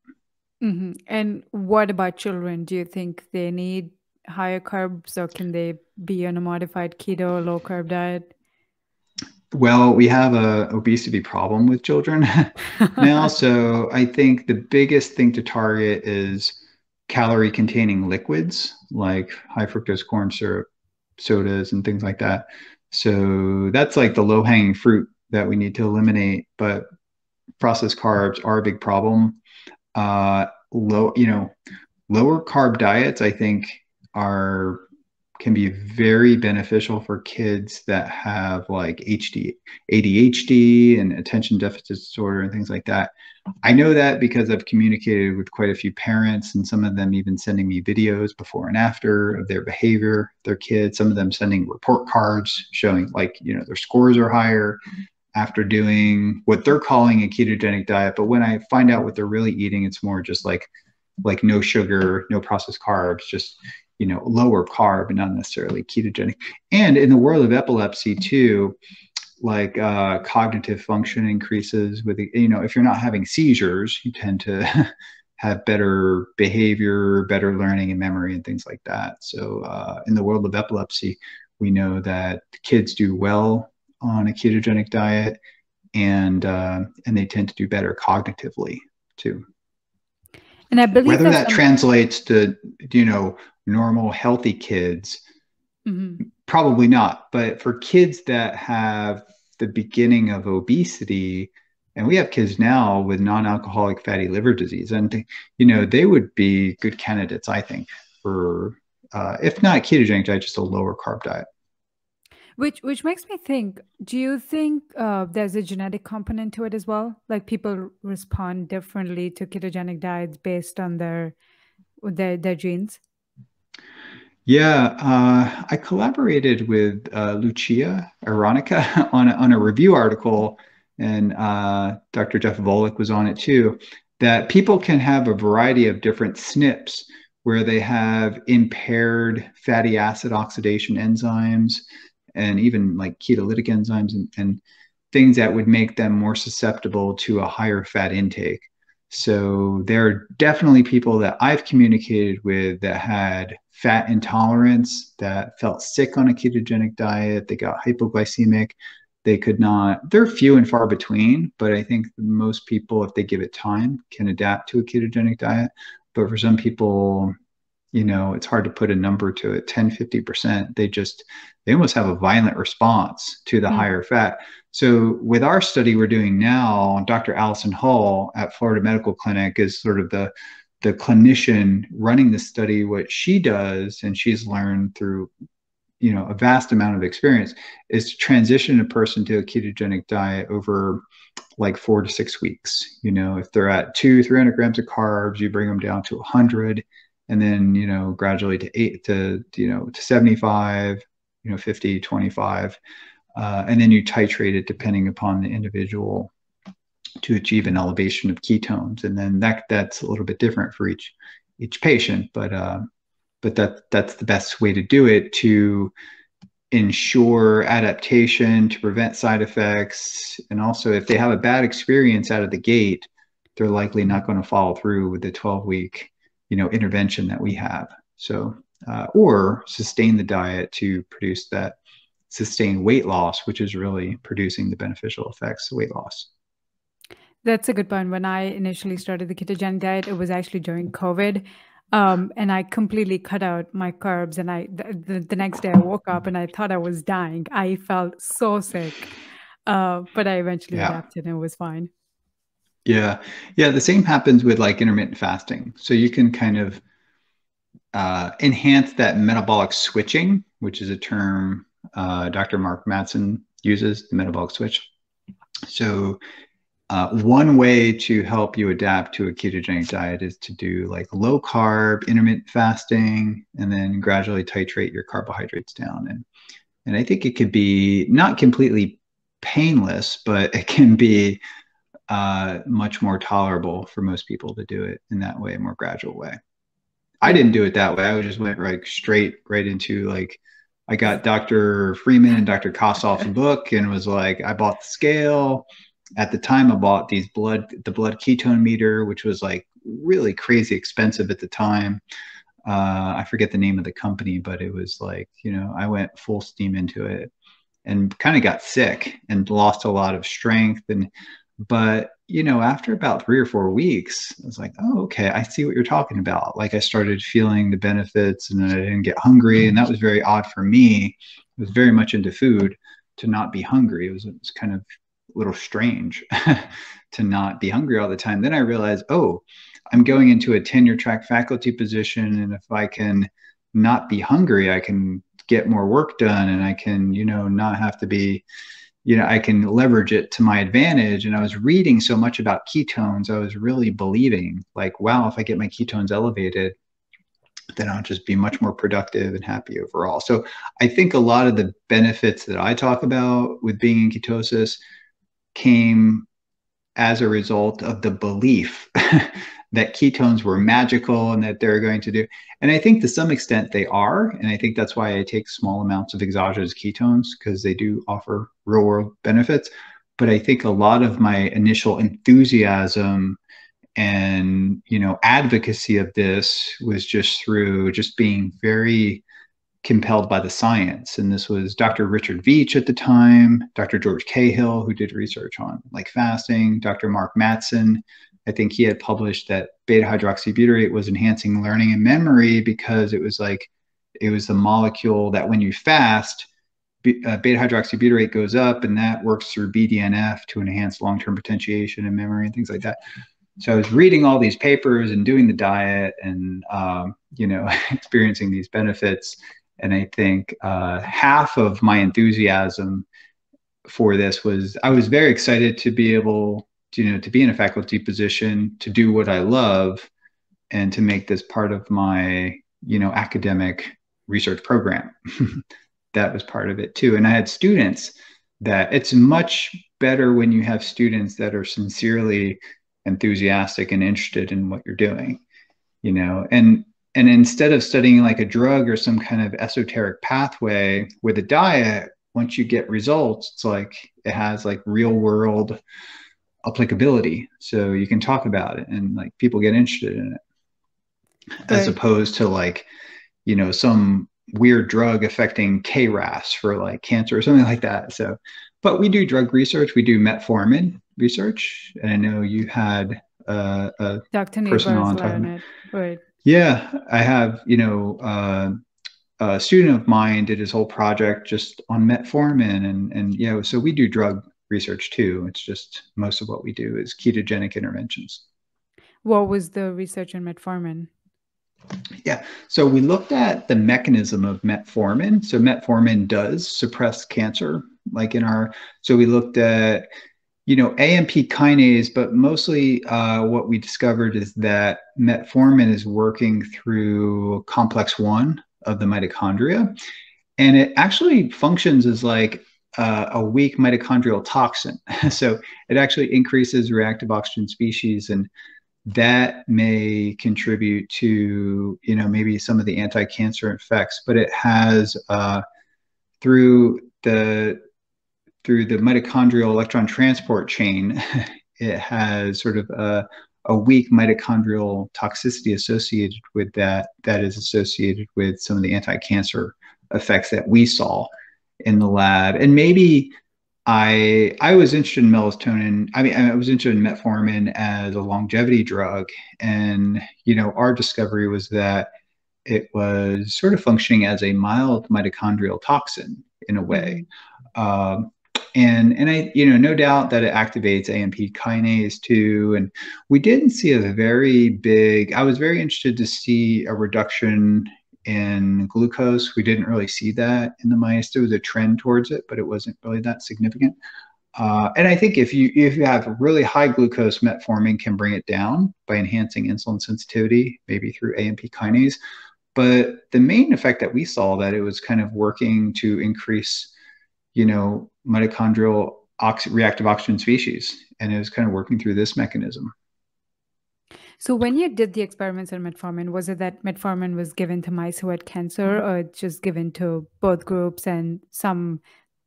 Mm-hmm. And what about children? Do you think they need higher carbs or can they be on a modified keto low carb diet? Well, we have a obesity problem with children now, so I think the biggest thing to target is calorie containing liquids like high fructose corn syrup, sodas, and things like that. So that's like the low hanging fruit that we need to eliminate. But processed carbs are a big problem. Uh, low, you know, lower carb diets, I think, are can be very beneficial for kids that have like HD, ADHD and attention deficit disorder and things like that. I know that because I've communicated with quite a few parents and some of them even sending me videos before and after of their behavior, their kids, some of them sending report cards showing like, you know, their scores are higher after doing what they're calling a ketogenic diet. But when I find out what they're really eating, it's more just like like no sugar, no processed carbs, just you know lower carb not necessarily ketogenic. And in the world of epilepsy too like uh, cognitive function increases with you know if you're not having seizures you tend to have better behavior better learning and memory and things like that. So uh, in the world of epilepsy we know that kids do well on a ketogenic diet and uh, and they tend to do better cognitively too. And I believe whether that translates to you know normal healthy kids mm-hmm. probably not. But for kids that have the beginning of obesity and we have kids now with non-alcoholic fatty liver disease and you know they would be good candidates i think for uh, if not ketogenic diet just a lower carb diet. Which which makes me think do you think uh, there's a genetic component to it as well? Like people respond differently to ketogenic diets based on their their, their genes yeah, uh, I collaborated with uh, Lucia Aronica on a, on a review article, and uh, Dr. Jeff Volek was on it too. That people can have a variety of different SNPs where they have impaired fatty acid oxidation enzymes and even like ketolytic enzymes and, and things that would make them more susceptible to a higher fat intake. So there are definitely people that I've communicated with that had fat intolerance, that felt sick on a ketogenic diet, they got hypoglycemic. They could not, they're few and far between, but I think most people, if they give it time, can adapt to a ketogenic diet. But for some people, you know, it's hard to put a number to it 10, 50%. They just, they almost have a violent response to the mm-hmm. higher fat. So with our study we're doing now, Dr. Allison Hull at Florida Medical Clinic is sort of the the clinician running the study. What she does, and she's learned through you know a vast amount of experience, is to transition a person to a ketogenic diet over like four to six weeks. You know, if they're at two, 300 grams of carbs, you bring them down to 100, and then you know gradually to eight to you know to 75, you know 50, 25 uh, and then you titrate it depending upon the individual to achieve an elevation of ketones. And then that that's a little bit different for each each patient, but uh, but that that's the best way to do it to ensure adaptation to prevent side effects. And also if they have a bad experience out of the gate they're likely not going to follow through with the 12 week you know intervention that we have. So uh, or sustain the diet to produce that sustained weight loss which is really producing the beneficial effects of weight loss that's a good point when i initially started the ketogenic diet it was actually during covid um, and I completely cut out my carbs. And I the, the next day I woke up and I thought I was dying. I felt so sick, uh, but I eventually yeah. adapted and it was fine. Yeah, yeah. The same happens with like intermittent fasting. So you can kind of uh, enhance that metabolic switching, which is a term uh, Dr. Mark Mattson uses, the metabolic switch. So uh, one way to help you adapt to a ketogenic diet is to do like low carb, intermittent fasting, and then gradually titrate your carbohydrates down. And and I think it could be not completely painless, but it can be uh, much more tolerable for most people to do it in that way, a more gradual way. I didn't do it that way. I just went like straight right into like I got Dr. Freeman and Dr. Kossoff's book and was like I bought the scale. At the time I bought these blood the blood ketone meter, which was like really crazy expensive at the time. Uh, I forget the name of the company, but it was like, you know, I went full steam into it and kind of got sick and lost a lot of strength and but you know after about three or four weeks i was like oh okay i see what you're talking about. Like i started feeling the benefits and then i didn't get hungry and that was very odd for me. I was very much into food to not be hungry. It was, it was kind of little strange to not be hungry all the time. Then i realized oh i'm going into a tenure track faculty position and if i can not be hungry i can get more work done and i can you know not have to be you know i can leverage it to my advantage. And i was reading so much about ketones i was really believing like wow if i get my ketones elevated then i'll just be much more productive and happy overall. So i think a lot of the benefits that i talk about with being in ketosis came as a result of the belief that ketones were magical and that they're going to do. And I think to some extent they are. And I think that's why I take small amounts of exogenous ketones because they do offer real world benefits. But I think a lot of my initial enthusiasm and you know advocacy of this was just through just being very compelled by the science and this was dr richard veech at the time dr george cahill who did research on like fasting dr mark Mattson. I think he had published that beta hydroxybutyrate was enhancing learning and memory because it was like it was the molecule that when you fast, uh, beta hydroxybutyrate goes up and that works through BDNF to enhance long term potentiation and memory and things like that. So I was reading all these papers and doing the diet and um, you know experiencing these benefits. And I think uh, half of my enthusiasm for this was I was very excited to be able to, you know to be in a faculty position to do what i love and to make this part of my you know academic research program. That was part of it too. And i had students that it's much better when you have students that are sincerely enthusiastic and interested in what you're doing you know. And and instead of studying like a drug or some kind of esoteric pathway with a diet once you get results it's like it has like real world applicability so you can talk about it and like people get interested in it right. as opposed to like you know some weird drug affecting KRAS for like cancer or something like that so but we do drug research we do metformin research and i know you had uh, a Dr. person on talking right yeah i have you know uh, a student of mine did his whole project just on metformin and and you know so we do drug research too. It's just most of what we do is ketogenic interventions. What was the research on metformin? Yeah, so we looked at the mechanism of metformin. So metformin does suppress cancer, like in our. So we looked at, you know, AMP kinase, but mostly uh, what we discovered is that metformin is working through complex one of the mitochondria, and it actually functions as like uh, a weak mitochondrial toxin. so it actually increases reactive oxygen species and that may contribute to you know maybe some of the anti-cancer effects but it has uh, through the through the mitochondrial electron transport chain, it has sort of a, a weak mitochondrial toxicity associated with that that is associated with some of the anti-cancer effects that we saw in the lab. And maybe i i was interested in melatonin i mean i was interested in metformin as a longevity drug. And you know our discovery was that it was sort of functioning as a mild mitochondrial toxin in a way. Um, and and I you know no doubt that it activates AMP kinase too. And we didn't see a very big. I was very interested to see a reduction in glucose. We didn't really see that in the mice. There was a trend towards it, but it wasn't really that significant. Uh, and I think if you if you have really high glucose, metformin can bring it down by enhancing insulin sensitivity, maybe through AMP kinase. But the main effect that we saw that it was kind of working to increase you know, mitochondrial ox- reactive oxygen species. And it was kind of working through this mechanism. So when you did the experiments on metformin, was it that metformin was given to mice who had cancer or just given to both groups and some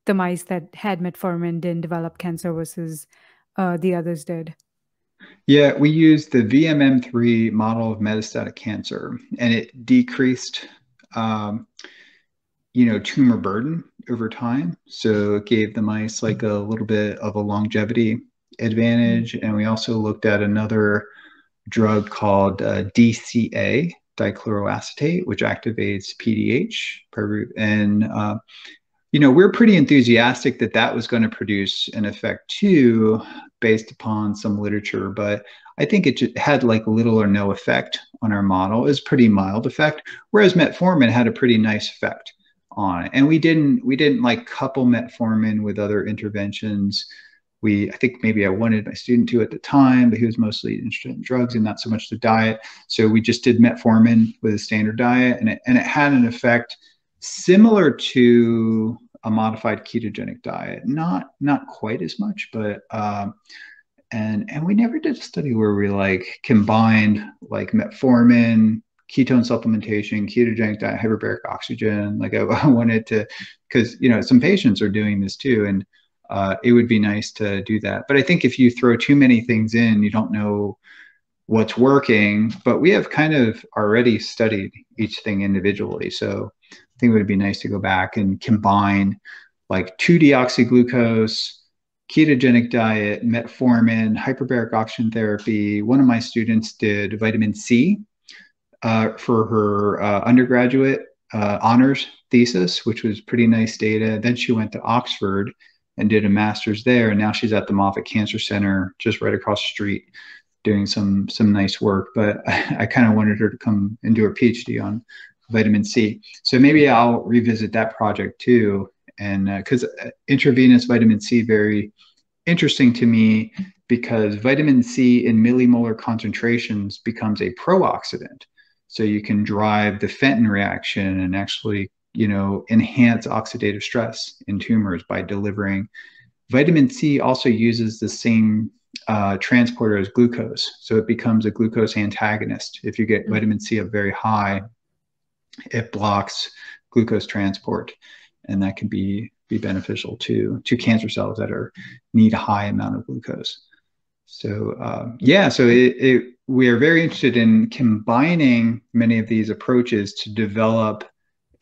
the mice that had metformin didn't develop cancer versus uh, the others did? Yeah, we used the VMM3 model of metastatic cancer and it decreased um, you know, tumor burden over time. So it gave the mice like a little bit of a longevity advantage. And we also looked at another drug called uh, DCA, dichloroacetate, which activates PDH. And, uh, you know, we're pretty enthusiastic that that was going to produce an effect too, based upon some literature. But I think it had like little or no effect on our model. It was pretty mild effect, whereas metformin had a pretty nice effect on. And we didn't we didn't like couple metformin with other interventions. We I think maybe I wanted my student to at the time, but he was mostly interested in drugs and not so much the diet. So we just did metformin with a standard diet, and it and it had an effect similar to a modified ketogenic diet. Not not quite as much, but um, and and we never did a study where we like combined like metformin ketone supplementation, ketogenic diet, hyperbaric oxygen. Like I, I wanted to, because you know some patients are doing this too, and uh, it would be nice to do that. But I think if you throw too many things in, you don't know what's working. But we have kind of already studied each thing individually, so I think it would be nice to go back and combine like 2-deoxyglucose ketogenic diet, metformin, hyperbaric oxygen therapy. One of my students did vitamin C uh, for her uh, undergraduate uh, honors thesis, which was pretty nice data. Then she went to Oxford and did a master's there, and now she's at the Moffitt Cancer Center, just right across the street, doing some some nice work. But I, I kind of wanted her to come and do her PhD on vitamin C. So maybe I'll revisit that project too, and because uh, intravenous vitamin C very interesting to me because vitamin C in millimolar concentrations becomes a pro-oxidant. So you can drive the Fenton reaction and actually, you know, enhance oxidative stress in tumors by delivering. Vitamin C also uses the same uh, transporter as glucose, so it becomes a glucose antagonist. If you get mm-hmm. vitamin C up very high, it blocks glucose transport, and that can be be beneficial to to cancer cells that are need a high amount of glucose. So um, yeah, so it, it, we are very interested in combining many of these approaches to develop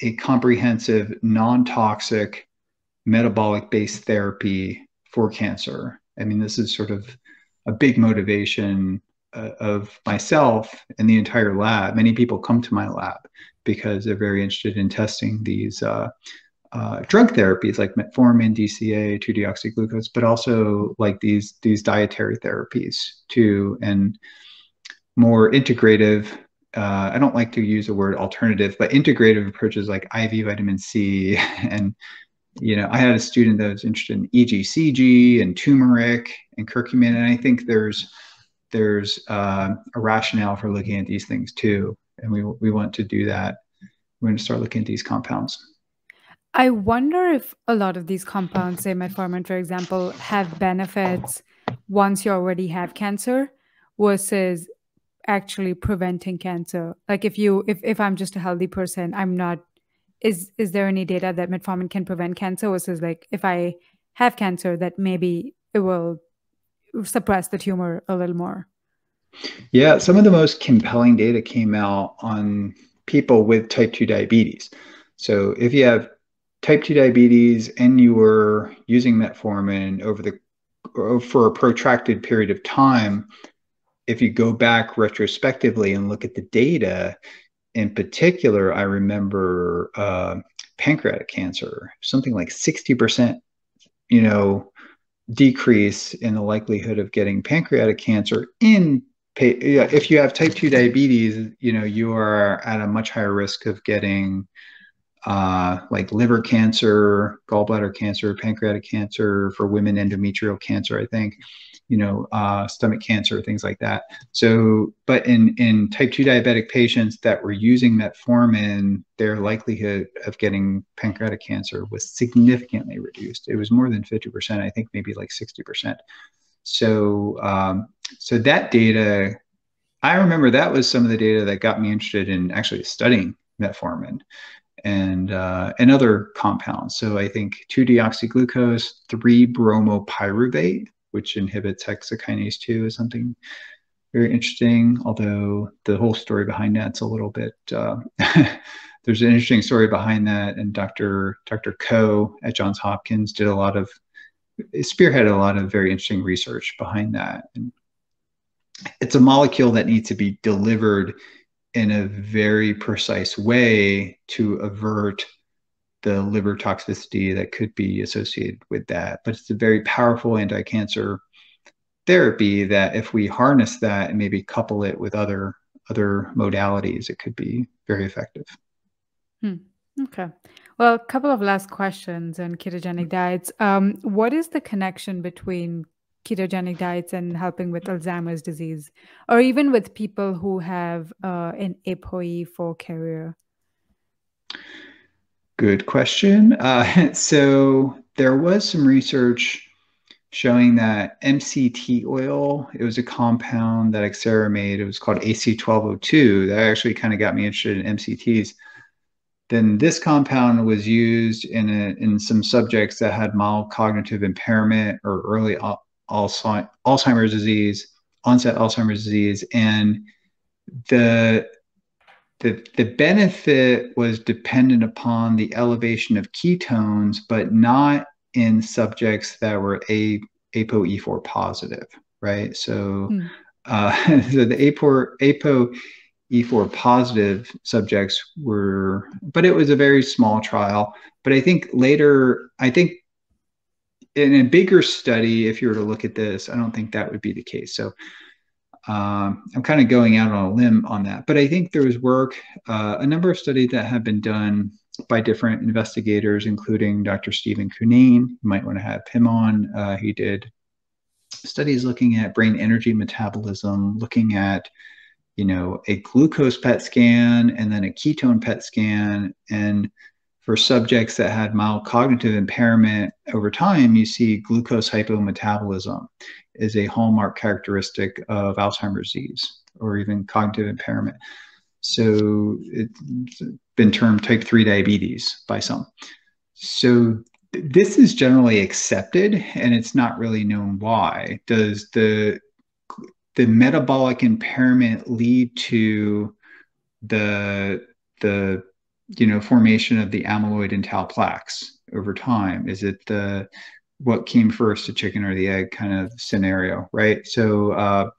a comprehensive, non-toxic, metabolic-based therapy for cancer. I mean, this is sort of a big motivation uh, of myself and the entire lab. Many people come to my lab because they're very interested in testing these uh, uh, drug therapies like metformin, DCA, 2-deoxyglucose, but also like these these dietary therapies too, and more integrative. Uh, I don't like to use the word alternative, but integrative approaches like IV vitamin C, and you know, I had a student that was interested in EGCG and turmeric and curcumin, and I think there's there's uh, a rationale for looking at these things too, and we we want to do that. We're going to start looking at these compounds. I wonder if a lot of these compounds, say metformin, for example, have benefits once you already have cancer versus actually preventing cancer. Like if you if if I'm just a healthy person, I'm not is is there any data that metformin can prevent cancer versus like if I have cancer that maybe it will suppress the tumor a little more? Yeah, some of the most compelling data came out on people with type 2 diabetes. So if you have type 2 diabetes and you were using metformin over the for a protracted period of time, if you go back retrospectively and look at the data, in particular, I remember uh, pancreatic cancer, something like 60%, you know, decrease in the likelihood of getting pancreatic cancer in if you have type 2 diabetes you know you are at a much higher risk of getting uh, like liver cancer, gallbladder cancer, pancreatic cancer, for women, endometrial cancer, I think, you know, uh, stomach cancer, things like that. So, but in, in type 2 diabetic patients that were using metformin, their likelihood of getting pancreatic cancer was significantly reduced. It was more than 50%, I think maybe like 60%. So, um, so that data, I remember that was some of the data that got me interested in actually studying metformin and uh, and other compounds. So I think 2-deoxyglucose, 3-bromopyruvate, which inhibits hexokinase 2 is something very interesting, although the whole story behind that's a little bit uh, there's an interesting story behind that and Dr. Dr. Ko at Johns Hopkins did a lot of spearheaded a lot of very interesting research behind that. And it's a molecule that needs to be delivered in a very precise way to avert the liver toxicity that could be associated with that. But it's a very powerful anti cancer therapy that if we harness that and maybe couple it with other other modalities, it could be very effective. Hmm. Okay. Well, a couple of last questions on ketogenic diets. Um, what is the connection between ketogenic diets and helping with Alzheimer's disease, or even with people who have uh, an ApoE4 carrier? Good question. Uh, so there was some research showing that MCT oil, it was a compound that Accera made. It was called AC1202. That actually kind of got me interested in MCTs. Then this compound was used in a, in some subjects that had mild cognitive impairment or early Alzheimer's disease, onset Alzheimer's disease, and the the, the benefit was dependent upon the elevation of ketones, but not in subjects that were a ApoE4 positive, right? So, mm. uh, so the APO, ApoE4 positive subjects were, but it was a very small trial. But I think later, I think in a bigger study, if you were to look at this, I don't think that would be the case. So um, I'm kind of going out on a limb on that. But I think there was work, uh, a number of studies that have been done by different investigators, including Dr. Stephen Cunnane. You might want to have him on. Uh, he did studies looking at brain energy metabolism, looking at you know a glucose PET scan and then a ketone PET scan and for subjects that had mild cognitive impairment over time, you see glucose hypometabolism is a hallmark characteristic of Alzheimer's disease or even cognitive impairment. So it's been termed type 3 diabetes by some. So this is generally accepted and it's not really known why. Does the the metabolic impairment lead to the the you know formation of the amyloid and tau plaques over time? Is it the what came first the chicken or the egg kind of scenario right? So uh,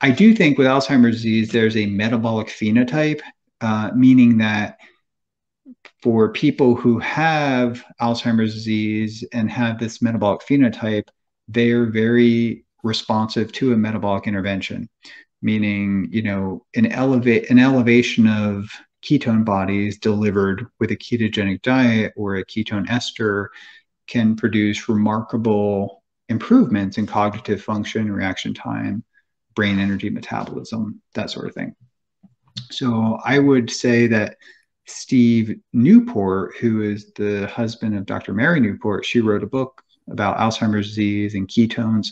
i do think with alzheimer's disease there's a metabolic phenotype uh, meaning that for people who have alzheimer's disease and have this metabolic phenotype they're very responsive to a metabolic intervention meaning you know an elevate an elevation of ketone bodies delivered with a ketogenic diet or a ketone ester can produce remarkable improvements in cognitive function, reaction time, brain energy metabolism, that sort of thing. So I would say that Steve Newport, who is the husband of Dr. Mary Newport, she wrote a book about Alzheimer's disease and ketones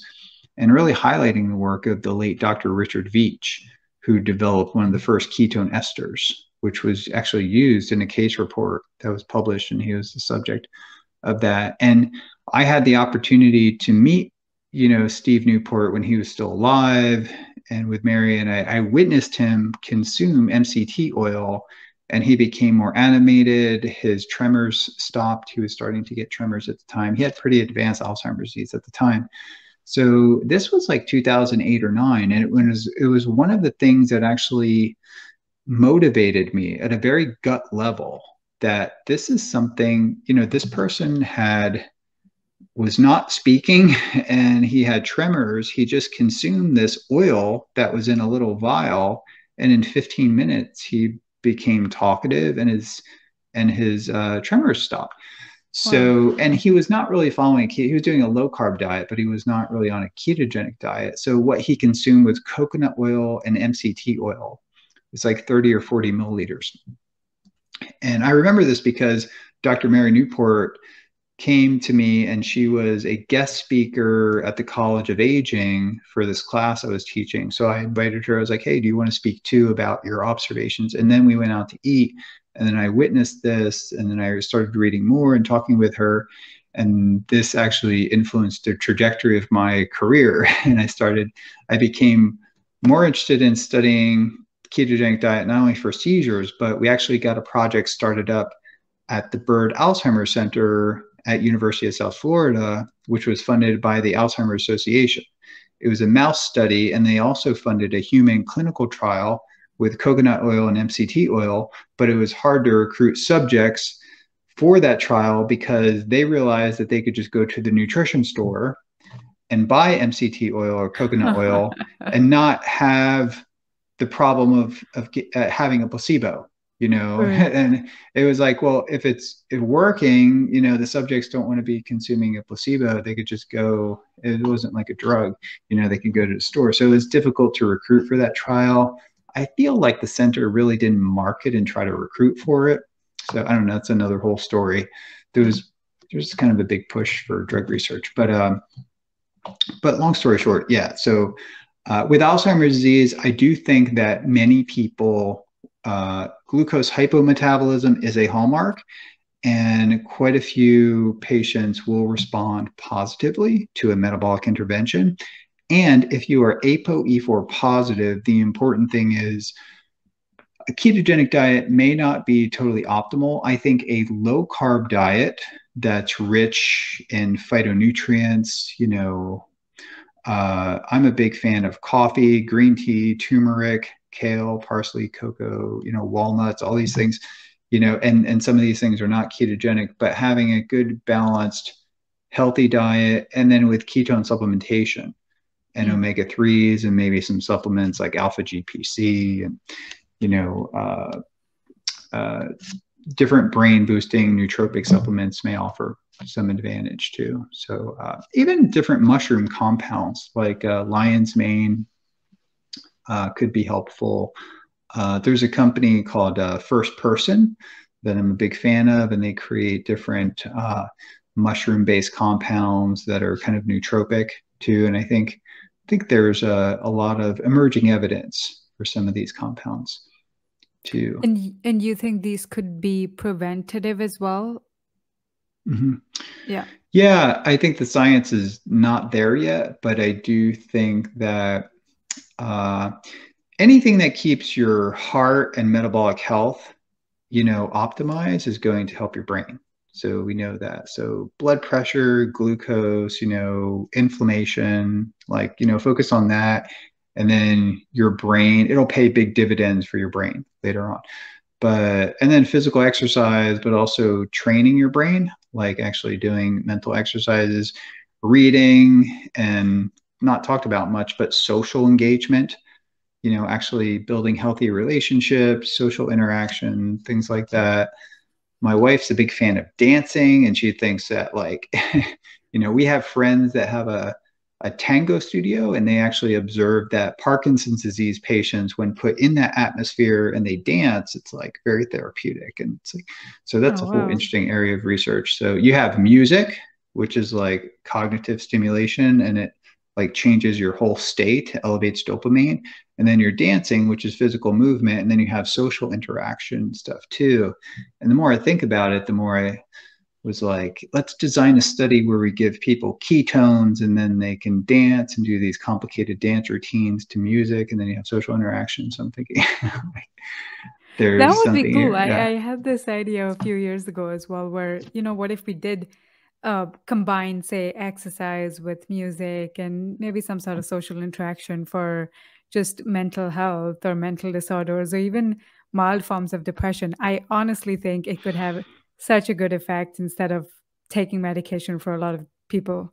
and really highlighting the work of the late Dr. Richard Veech, who developed one of the first ketone esters which was actually used in a case report that was published, and he was the subject of that. And I had the opportunity to meet, you know, Steve Newport when he was still alive, and with Mary, and I, I witnessed him consume MCT oil and he became more animated. His tremors stopped. He was starting to get tremors at the time. He had pretty advanced Alzheimer's disease at the time. So this was like 2008 or 9 and it was it was one of the things that actually motivated me at a very gut level that this is something, you know, this person had was not speaking and he had tremors. He just consumed this oil that was in a little vial and in 15 minutes he became talkative and his and his uh, tremors stopped. So, wow. and he was not really following he was doing a low carb diet, but he was not really on a ketogenic diet. So, what he consumed was coconut oil and MCT oil. It's like 30 or 40 milliliters. And I remember this because Dr. Mary Newport came to me and she was a guest speaker at the College of Aging for this class I was teaching. So I invited her. I was like, hey, do you want to speak too about your observations? And then we went out to eat. And then I witnessed this. And then I started reading more and talking with her. And this actually influenced the trajectory of my career. And I started, I became more interested in studying ketogenic diet, not only for seizures, but we actually got a project started up at the Byrd Alzheimer's Center at University of South Florida, which was funded by the Alzheimer's Association. It was a mouse study, and they also funded a human clinical trial with coconut oil and MCT oil, but it was hard to recruit subjects for that trial because they realized that they could just go to the nutrition store and buy MCT oil or coconut oil and not have the problem of, of uh, having a placebo you know? Right. and it was like well if it's if working you know the subjects don't want to be consuming a placebo they could just go it wasn't like a drug you know they could go to the store. So it was difficult to recruit for that trial. I feel like the center really didn't market and try to recruit for it. So i don't know that's another whole story. There was there's kind of a big push for drug research but um but long story short yeah so uh, with alzheimer's disease i do think that many people uh, glucose hypometabolism is a hallmark, and quite a few patients will respond positively to a metabolic intervention. And if you are ApoE4 positive, the important thing is a ketogenic diet may not be totally optimal. I think a low carb diet that's rich in phytonutrients, you know, uh, I'm a big fan of coffee, green tea, turmeric, kale, parsley, cocoa, you know, walnuts, all these things, you know, and and some of these things are not ketogenic, but having a good balanced healthy diet and then with ketone supplementation and mm-hmm. omega 3s and maybe some supplements like alpha GPC and you know uh, uh, different brain boosting nootropic supplements may offer some advantage too. So uh, even different mushroom compounds like uh, lion's mane uh, could be helpful. Uh, there's a company called uh, First Person that I'm a big fan of, and they create different uh, mushroom-based compounds that are kind of nootropic too. And I think I think there's a, a lot of emerging evidence for some of these compounds too. And and you think these could be preventative as well? Mm-hmm. Yeah. Yeah, I think the science is not there yet, but I do think that uh, anything that keeps your heart and metabolic health, you know, optimized is going to help your brain. So we know that. So blood pressure, glucose, you know, inflammation, like, you know, focus on that. And then your brain, it'll pay big dividends for your brain later on. But, and then physical exercise, but also training your brain, like actually doing mental exercises, reading, and not talked about much, but social engagement, you know, actually building healthy relationships, social interaction, things like that. My wife's a big fan of dancing, and she thinks that, like, you know, we have friends that have a, a tango studio, and they actually observed that Parkinson's disease patients, when put in that atmosphere and they dance, it's like very therapeutic. And it's like, so that's oh, a whole wow. interesting area of research. So you have music, which is like cognitive stimulation, and it like changes your whole state, elevates dopamine. And then you're dancing, which is physical movement. And then you have social interaction stuff too. And the more I think about it, the more I was like, let's design a study where we give people ketones and then they can dance and do these complicated dance routines to music. And then you have social interaction. So I'm thinking, like, there's that would be cool. I, yeah. I had this idea a few years ago as well, where, you know, what if we did uh, combine, say, exercise with music and maybe some sort of social interaction for just mental health or mental disorders or even mild forms of depression. I honestly think it could have such a good effect instead of taking medication for a lot of people.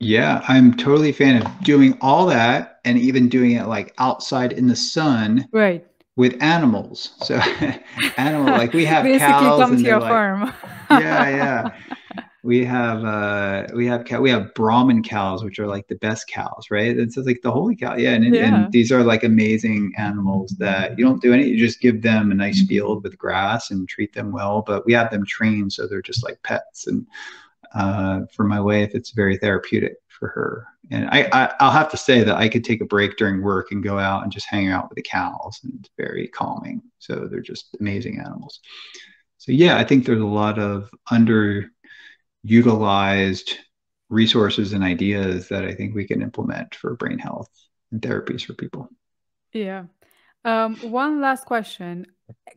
Yeah, I'm totally a fan of doing all that and even doing it like outside in the sun. Right. With animals. So animal like we have Basically cows. come to your like, farm. yeah, yeah we have uh we have cow we have brahman cows which are like the best cows right? And it's like the holy cow yeah and, yeah. and these are like amazing animals that you don't do any you just give them a nice field with grass and treat them well but we have them trained so they're just like pets. And uh for my wife it's very therapeutic for her. And I, I i'll have to say that i could take a break during work and go out and just hang out with the cows and it's very calming. So they're just amazing animals. So yeah i think there's a lot of under utilized resources and ideas that I think we can implement for brain health and therapies for people. Yeah. Um, one last question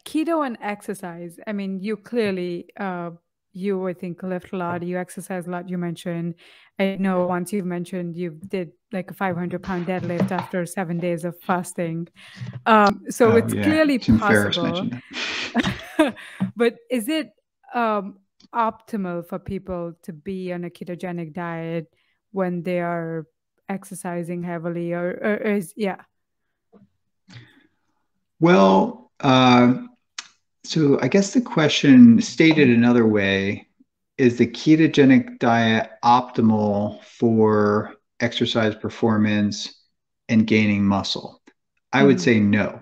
keto and exercise. I mean, you clearly, uh, you, I think, lift a lot, you exercise a lot, you mentioned. I know once you've mentioned you did like a 500 pound deadlift after seven days of fasting. Um, so oh, it's yeah. clearly Tim possible. but is it, um, optimal for people to be on a ketogenic diet when they are exercising heavily or, or is yeah. Well uh, so i guess the question stated another way is the ketogenic diet optimal for exercise performance and gaining muscle? I would mm. say no.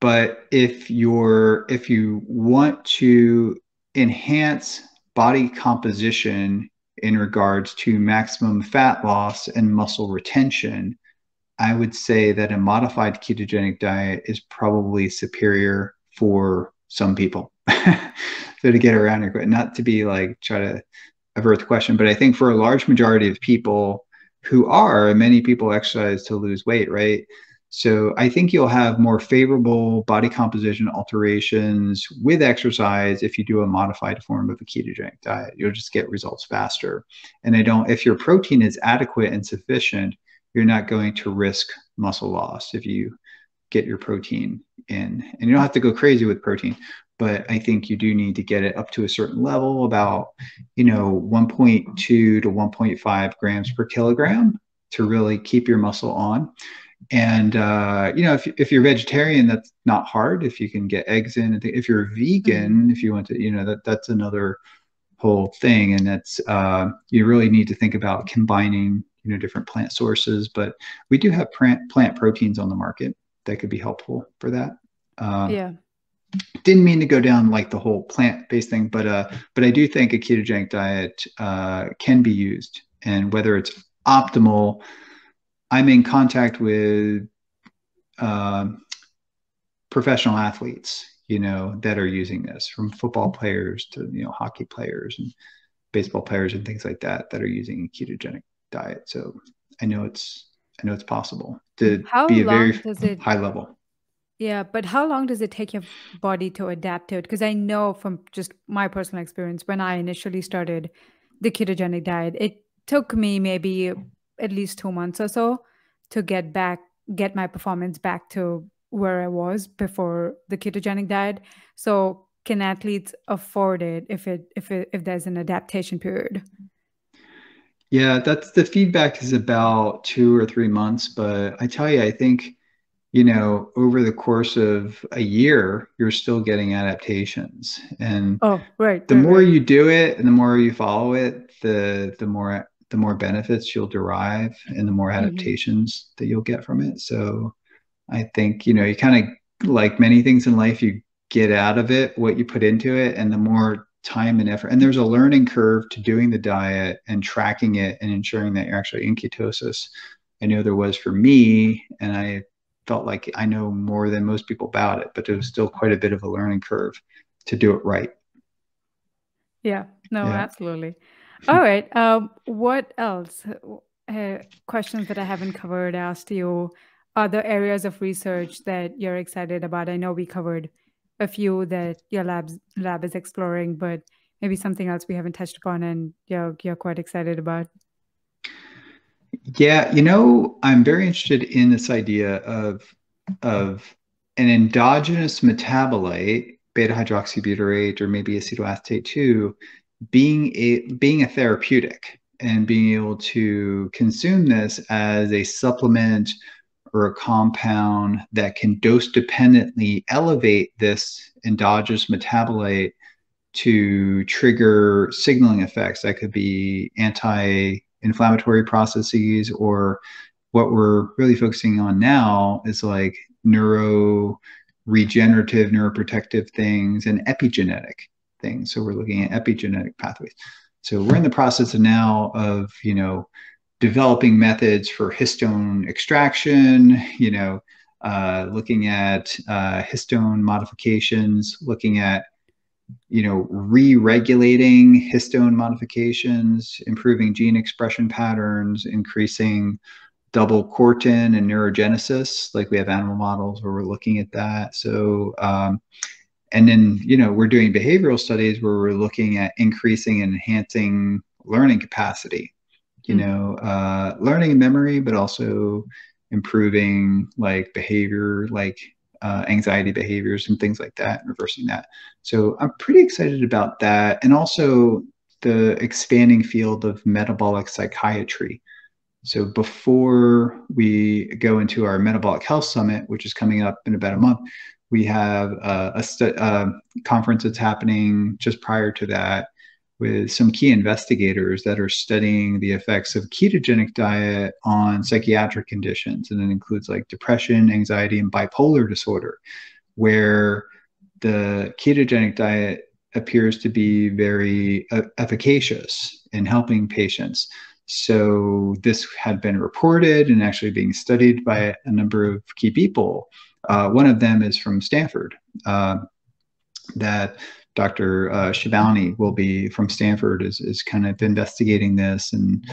But if you're if you want to enhance body composition in regards to maximum fat loss and muscle retention, I would say that a modified ketogenic diet is probably superior for some people. so to get around it, not to be like try to avert the question, but I think for a large majority of people who are, many people exercise to lose weight, right? So I think you'll have more favorable body composition alterations with exercise if you do a modified form of a ketogenic diet. You'll just get results faster. And I don't, if your protein is adequate and sufficient, you're not going to risk muscle loss if you get your protein in. And you don't have to go crazy with protein, but I think you do need to get it up to a certain level, about, you know, 1.2 to 1.5 grams per kilogram to really keep your muscle on and uh, you know if, if you're vegetarian that's not hard. If you can get eggs in if you're vegan mm-hmm. if you want to you know that that's another whole thing. And that's uh, you really need to think about combining you know different plant sources. But we do have plant plant proteins on the market that could be helpful for that. Uh, yeah. didn't mean to go down like the whole plant-based thing but uh but i do think a ketogenic diet uh, can be used. And whether it's optimal I'm in contact with uh, professional athletes, you know, that are using this from football players to, you know, hockey players and baseball players and things like that, that are using a ketogenic diet. So I know it's, I know it's possible to how be a very it, high level. Yeah, but how long does it take your body to adapt to it? Because I know from just my personal experience, when I initially started the ketogenic diet, it took me maybe at least two months or so to get back, get my performance back to where I was before the ketogenic diet. So can athletes afford it if it if it if there's an adaptation period? Yeah, that's the feedback is about two or three months, but I tell you, I think you know over the course of a year you're still getting adaptations and oh right the right, more right. you do it and the more you follow it the the more the more benefits you'll derive and the more mm-hmm. adaptations mm-hmm. that you'll get from it. So I think, you know, you kind of like many things in life, you get out of it what you put into it. And the more time and effort and there's a learning curve to doing the diet and tracking it and ensuring that you're actually in ketosis i know there was for me and i felt like i know more than most people about it but it was still quite a bit of a learning curve to do it right yeah no yeah. absolutely all right um, what else uh, questions that i haven't covered asked you other areas of research that you're excited about i know we covered a few that your labs lab is exploring, but maybe something else we haven't touched upon and you're you're quite excited about. Yeah, you know, I'm very interested in this idea of of an endogenous metabolite, beta hydroxybutyrate or maybe acetoacetate 2, being a being a therapeutic and being able to consume this as a supplement or a compound that can dose dependently elevate this endogenous metabolite to trigger signaling effects that could be anti inflammatory processes or what we're really focusing on now is like neuro regenerative neuroprotective things and epigenetic things so we're looking at epigenetic pathways so we're in the process of now of you know developing methods for histone extraction, you know, uh, looking at uh, histone modifications, looking at, you know, re-regulating histone modifications, improving gene expression patterns, increasing doublecortin and neurogenesis. Like we have animal models where we're looking at that. So, um, and then, you know, we're doing behavioral studies where we're looking at increasing and enhancing learning capacity you mm-hmm. know, uh, learning and memory, but also improving like behavior, like uh, anxiety behaviors and things like that, and reversing that. So I'm pretty excited about that. And also the expanding field of metabolic psychiatry. So before we go into our metabolic health summit, which is coming up in about a month, we have a, uh, conference that's happening just prior to that with some key investigators that are studying the effects of ketogenic diet on psychiatric conditions. And it includes like depression anxiety and bipolar disorder where the ketogenic diet appears to be very uh, efficacious in helping patients. So this had been reported and actually being studied by a number of key people uh, one of them is from stanford uh, that Dr. Uh, will be from Stanford is, is kind of investigating this, and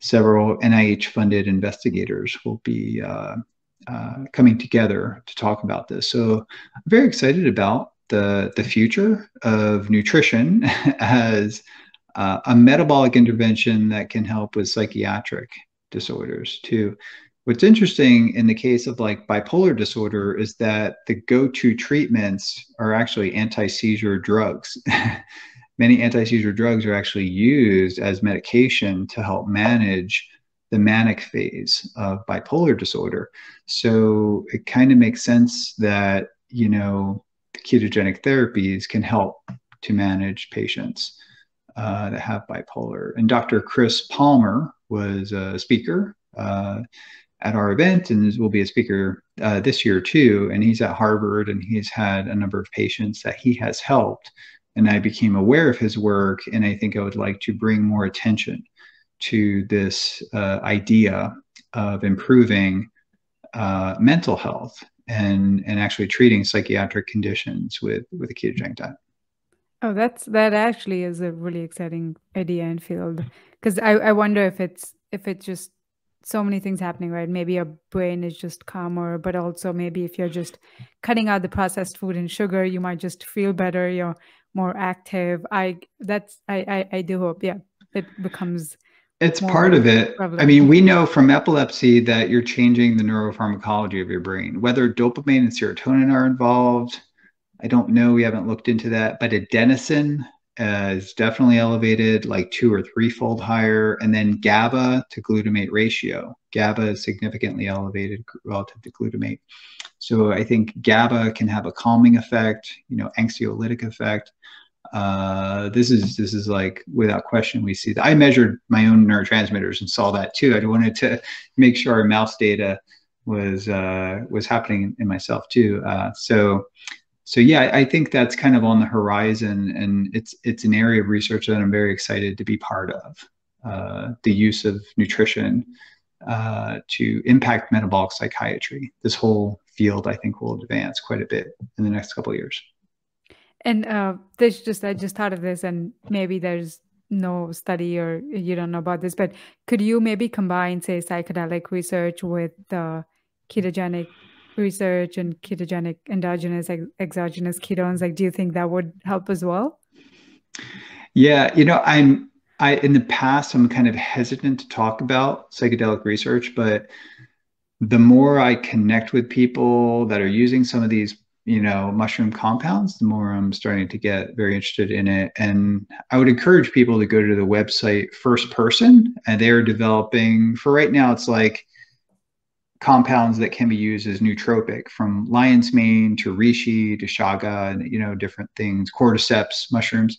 several NIH funded investigators will be uh, uh, coming together to talk about this. So I'm very excited about the, the future of nutrition as uh, a metabolic intervention that can help with psychiatric disorders too. What's interesting in the case of like bipolar disorder is that the go to treatments are actually anti seizure drugs. Many anti seizure drugs are actually used as medication to help manage the manic phase of bipolar disorder. So it kind of makes sense that, you know, ketogenic therapies can help to manage patients uh, that have bipolar. And Dr. Chris Palmer was a speaker. Uh, at our event and will be a speaker uh, this year too. And he's at Harvard and he's had a number of patients that he has helped. And I became aware of his work, and I think I would like to bring more attention to this uh, idea of improving uh, mental health and and actually treating psychiatric conditions with with a ketogenic diet. Oh, that's that actually is a really exciting idea and field because I, I wonder if it's if it's just so many things happening, right? Maybe your brain is just calmer, but also maybe if you're just cutting out the processed food and sugar, you might just feel better. You're more active. I that's I I, I do hope, yeah, it becomes. It's part of it. Prevalent. I mean, we know from epilepsy that you're changing the neuropharmacology of your brain. Whether dopamine and serotonin are involved, I don't know. We haven't looked into that. But adenosine, uh, is definitely elevated, like two or threefold higher. And then GABA to glutamate ratio. GABA is significantly elevated relative to glutamate. So I think GABA can have a calming effect, you know, anxiolytic effect. Uh, this is this is like without question we see that. I measured my own neurotransmitters and saw that too. I wanted to make sure our mouse data was uh, was happening in myself too. Uh, so so yeah, I think that's kind of on the horizon, and it's it's an area of research that I'm very excited to be part of. Uh, the use of nutrition uh, to impact metabolic psychiatry. This whole field, I think, will advance quite a bit in the next couple of years. And uh, there's just I just thought of this, and maybe there's no study or you don't know about this, but could you maybe combine, say, psychedelic research with the ketogenic research and ketogenic endogenous, ex- exogenous ketones? Like, do you think that would help as well? Yeah, you know, I'm I in the past I'm kind of hesitant to talk about psychedelic research, but the more I connect with people that are using some of these you know mushroom compounds the more i'm starting to get very interested in it and i would encourage people to go to the website first person and they're developing for right now it's like compounds that can be used as nootropic from lion's mane to reishi to chaga and you know different things cordyceps mushrooms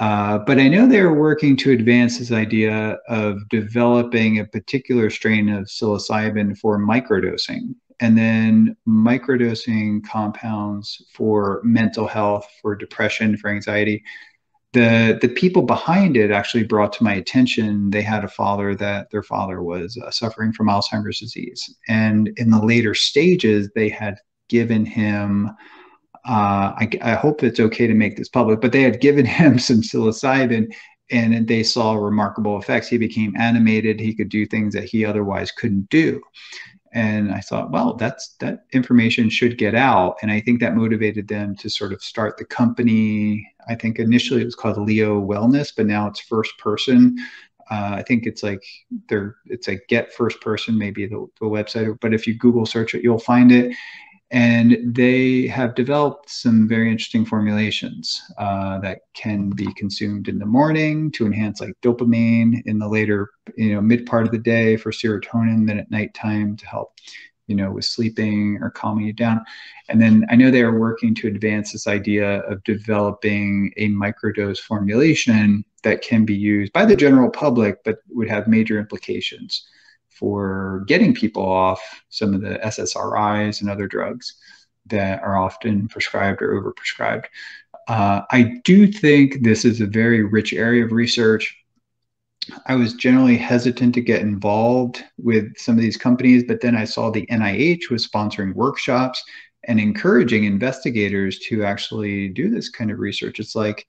uh, but I know they're working to advance this idea of developing a particular strain of psilocybin for microdosing and then microdosing compounds for mental health, for depression, for anxiety. The, the people behind it actually brought to my attention they had a father that their father was uh, suffering from Alzheimer's disease. And in the later stages, they had given him uh, I, I, hope it's okay to make this public, but they had given him some psilocybin and they saw remarkable effects. He became animated. He could do things that he otherwise couldn't do and i thought well that's that information should get out. And i think that motivated them to sort of start the company. I think initially it was called leo wellness but now it's first person. Uh, i think it's like they're it's a get first person maybe the, the website but if you google search it you'll find it and they have developed some very interesting formulations uh, that can be consumed in the morning to enhance like dopamine in the later, you know, mid part of the day for serotonin, then at nighttime to help, you know, with sleeping or calming you down. And then I know they are working to advance this idea of developing a microdose formulation that can be used by the general public, but would have major implications for getting people off some of the SSRIs and other drugs that are often prescribed or overprescribed. Uh, I do think this is a very rich area of research. I was generally hesitant to get involved with some of these companies, but then I saw the NIH was sponsoring workshops and encouraging investigators to actually do this kind of research. It's like,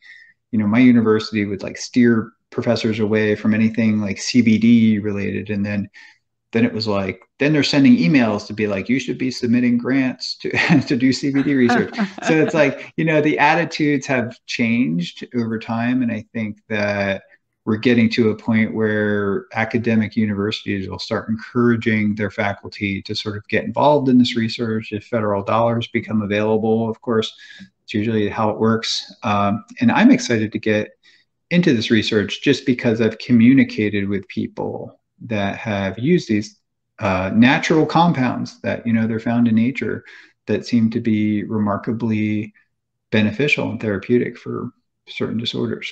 you know, my university would like steer professors away from anything like CBD related, and then then it was like then they're sending emails to be like you should be submitting grants to to do CBD research. so it's like you know the attitudes have changed over time, and I think that we're getting to a point where academic universities will start encouraging their faculty to sort of get involved in this research if federal dollars become available. Of course, it's usually how it works, um, and I'm excited to get into this research just because I've communicated with people that have used these uh, natural compounds that you know they're found in nature that seem to be remarkably beneficial and therapeutic for certain disorders.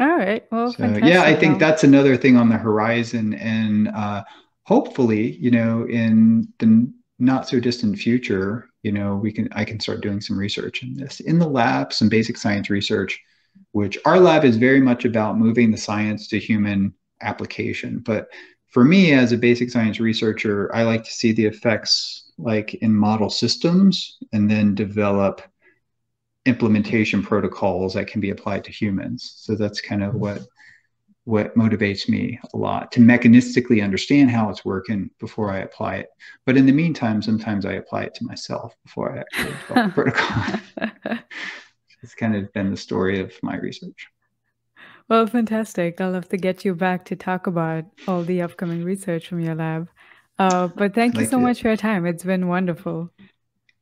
All right. Well, so, yeah, I think that's another thing on the horizon, and uh, hopefully, you know, in the not so distant future, you know, we can I can start doing some research in this in the lab, some basic science research, which our lab is very much about moving the science to human application. But for me, as a basic science researcher, I like to see the effects like in model systems and then develop implementation protocols that can be applied to humans. So that's kind of what what motivates me a lot to mechanistically understand how it's working before I apply it. But in the meantime, sometimes I apply it to myself before I actually develop the protocol. it's kind of been the story of my research. Well, fantastic. I'll have to get you back to talk about all the upcoming research from your lab. Uh, but thank you so much for your time. It's been wonderful.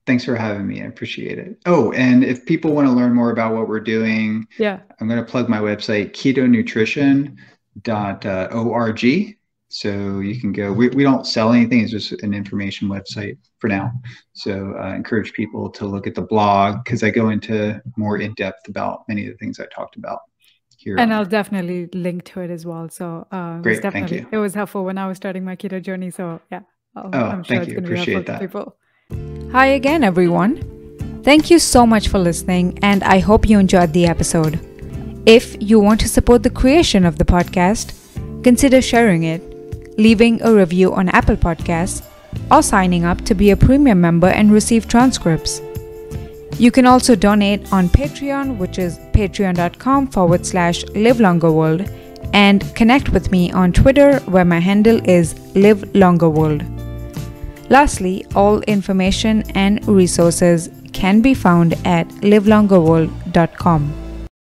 Thanks for having me. I appreciate it. Oh, and if people want to learn more about what we're doing, yeah, I'm going to plug my website, ketonutrition.org. So you can go. We, we don't sell anything. It's just an information website for now. So I encourage people to look at the blog because I go into more in depth about many of the things I talked about here. And I'll definitely link to it as well. So uh, Great, definitely, thank you. It was helpful when I was starting my keto journey. So yeah, I'll, oh, I'm sure thank it's you. Appreciate that. Hi again, everyone. Thank you so much for listening, and I hope you enjoyed the episode. If you want to support the creation of the podcast, consider sharing it, leaving a review on Apple Podcasts, or signing up to be a premium member and receive transcripts. You can also donate on Patreon, which is patreon.com forward slash live longer world, and connect with me on Twitter, where my handle is live longer world. Lastly, all information and resources can be found at livelongerworld.com.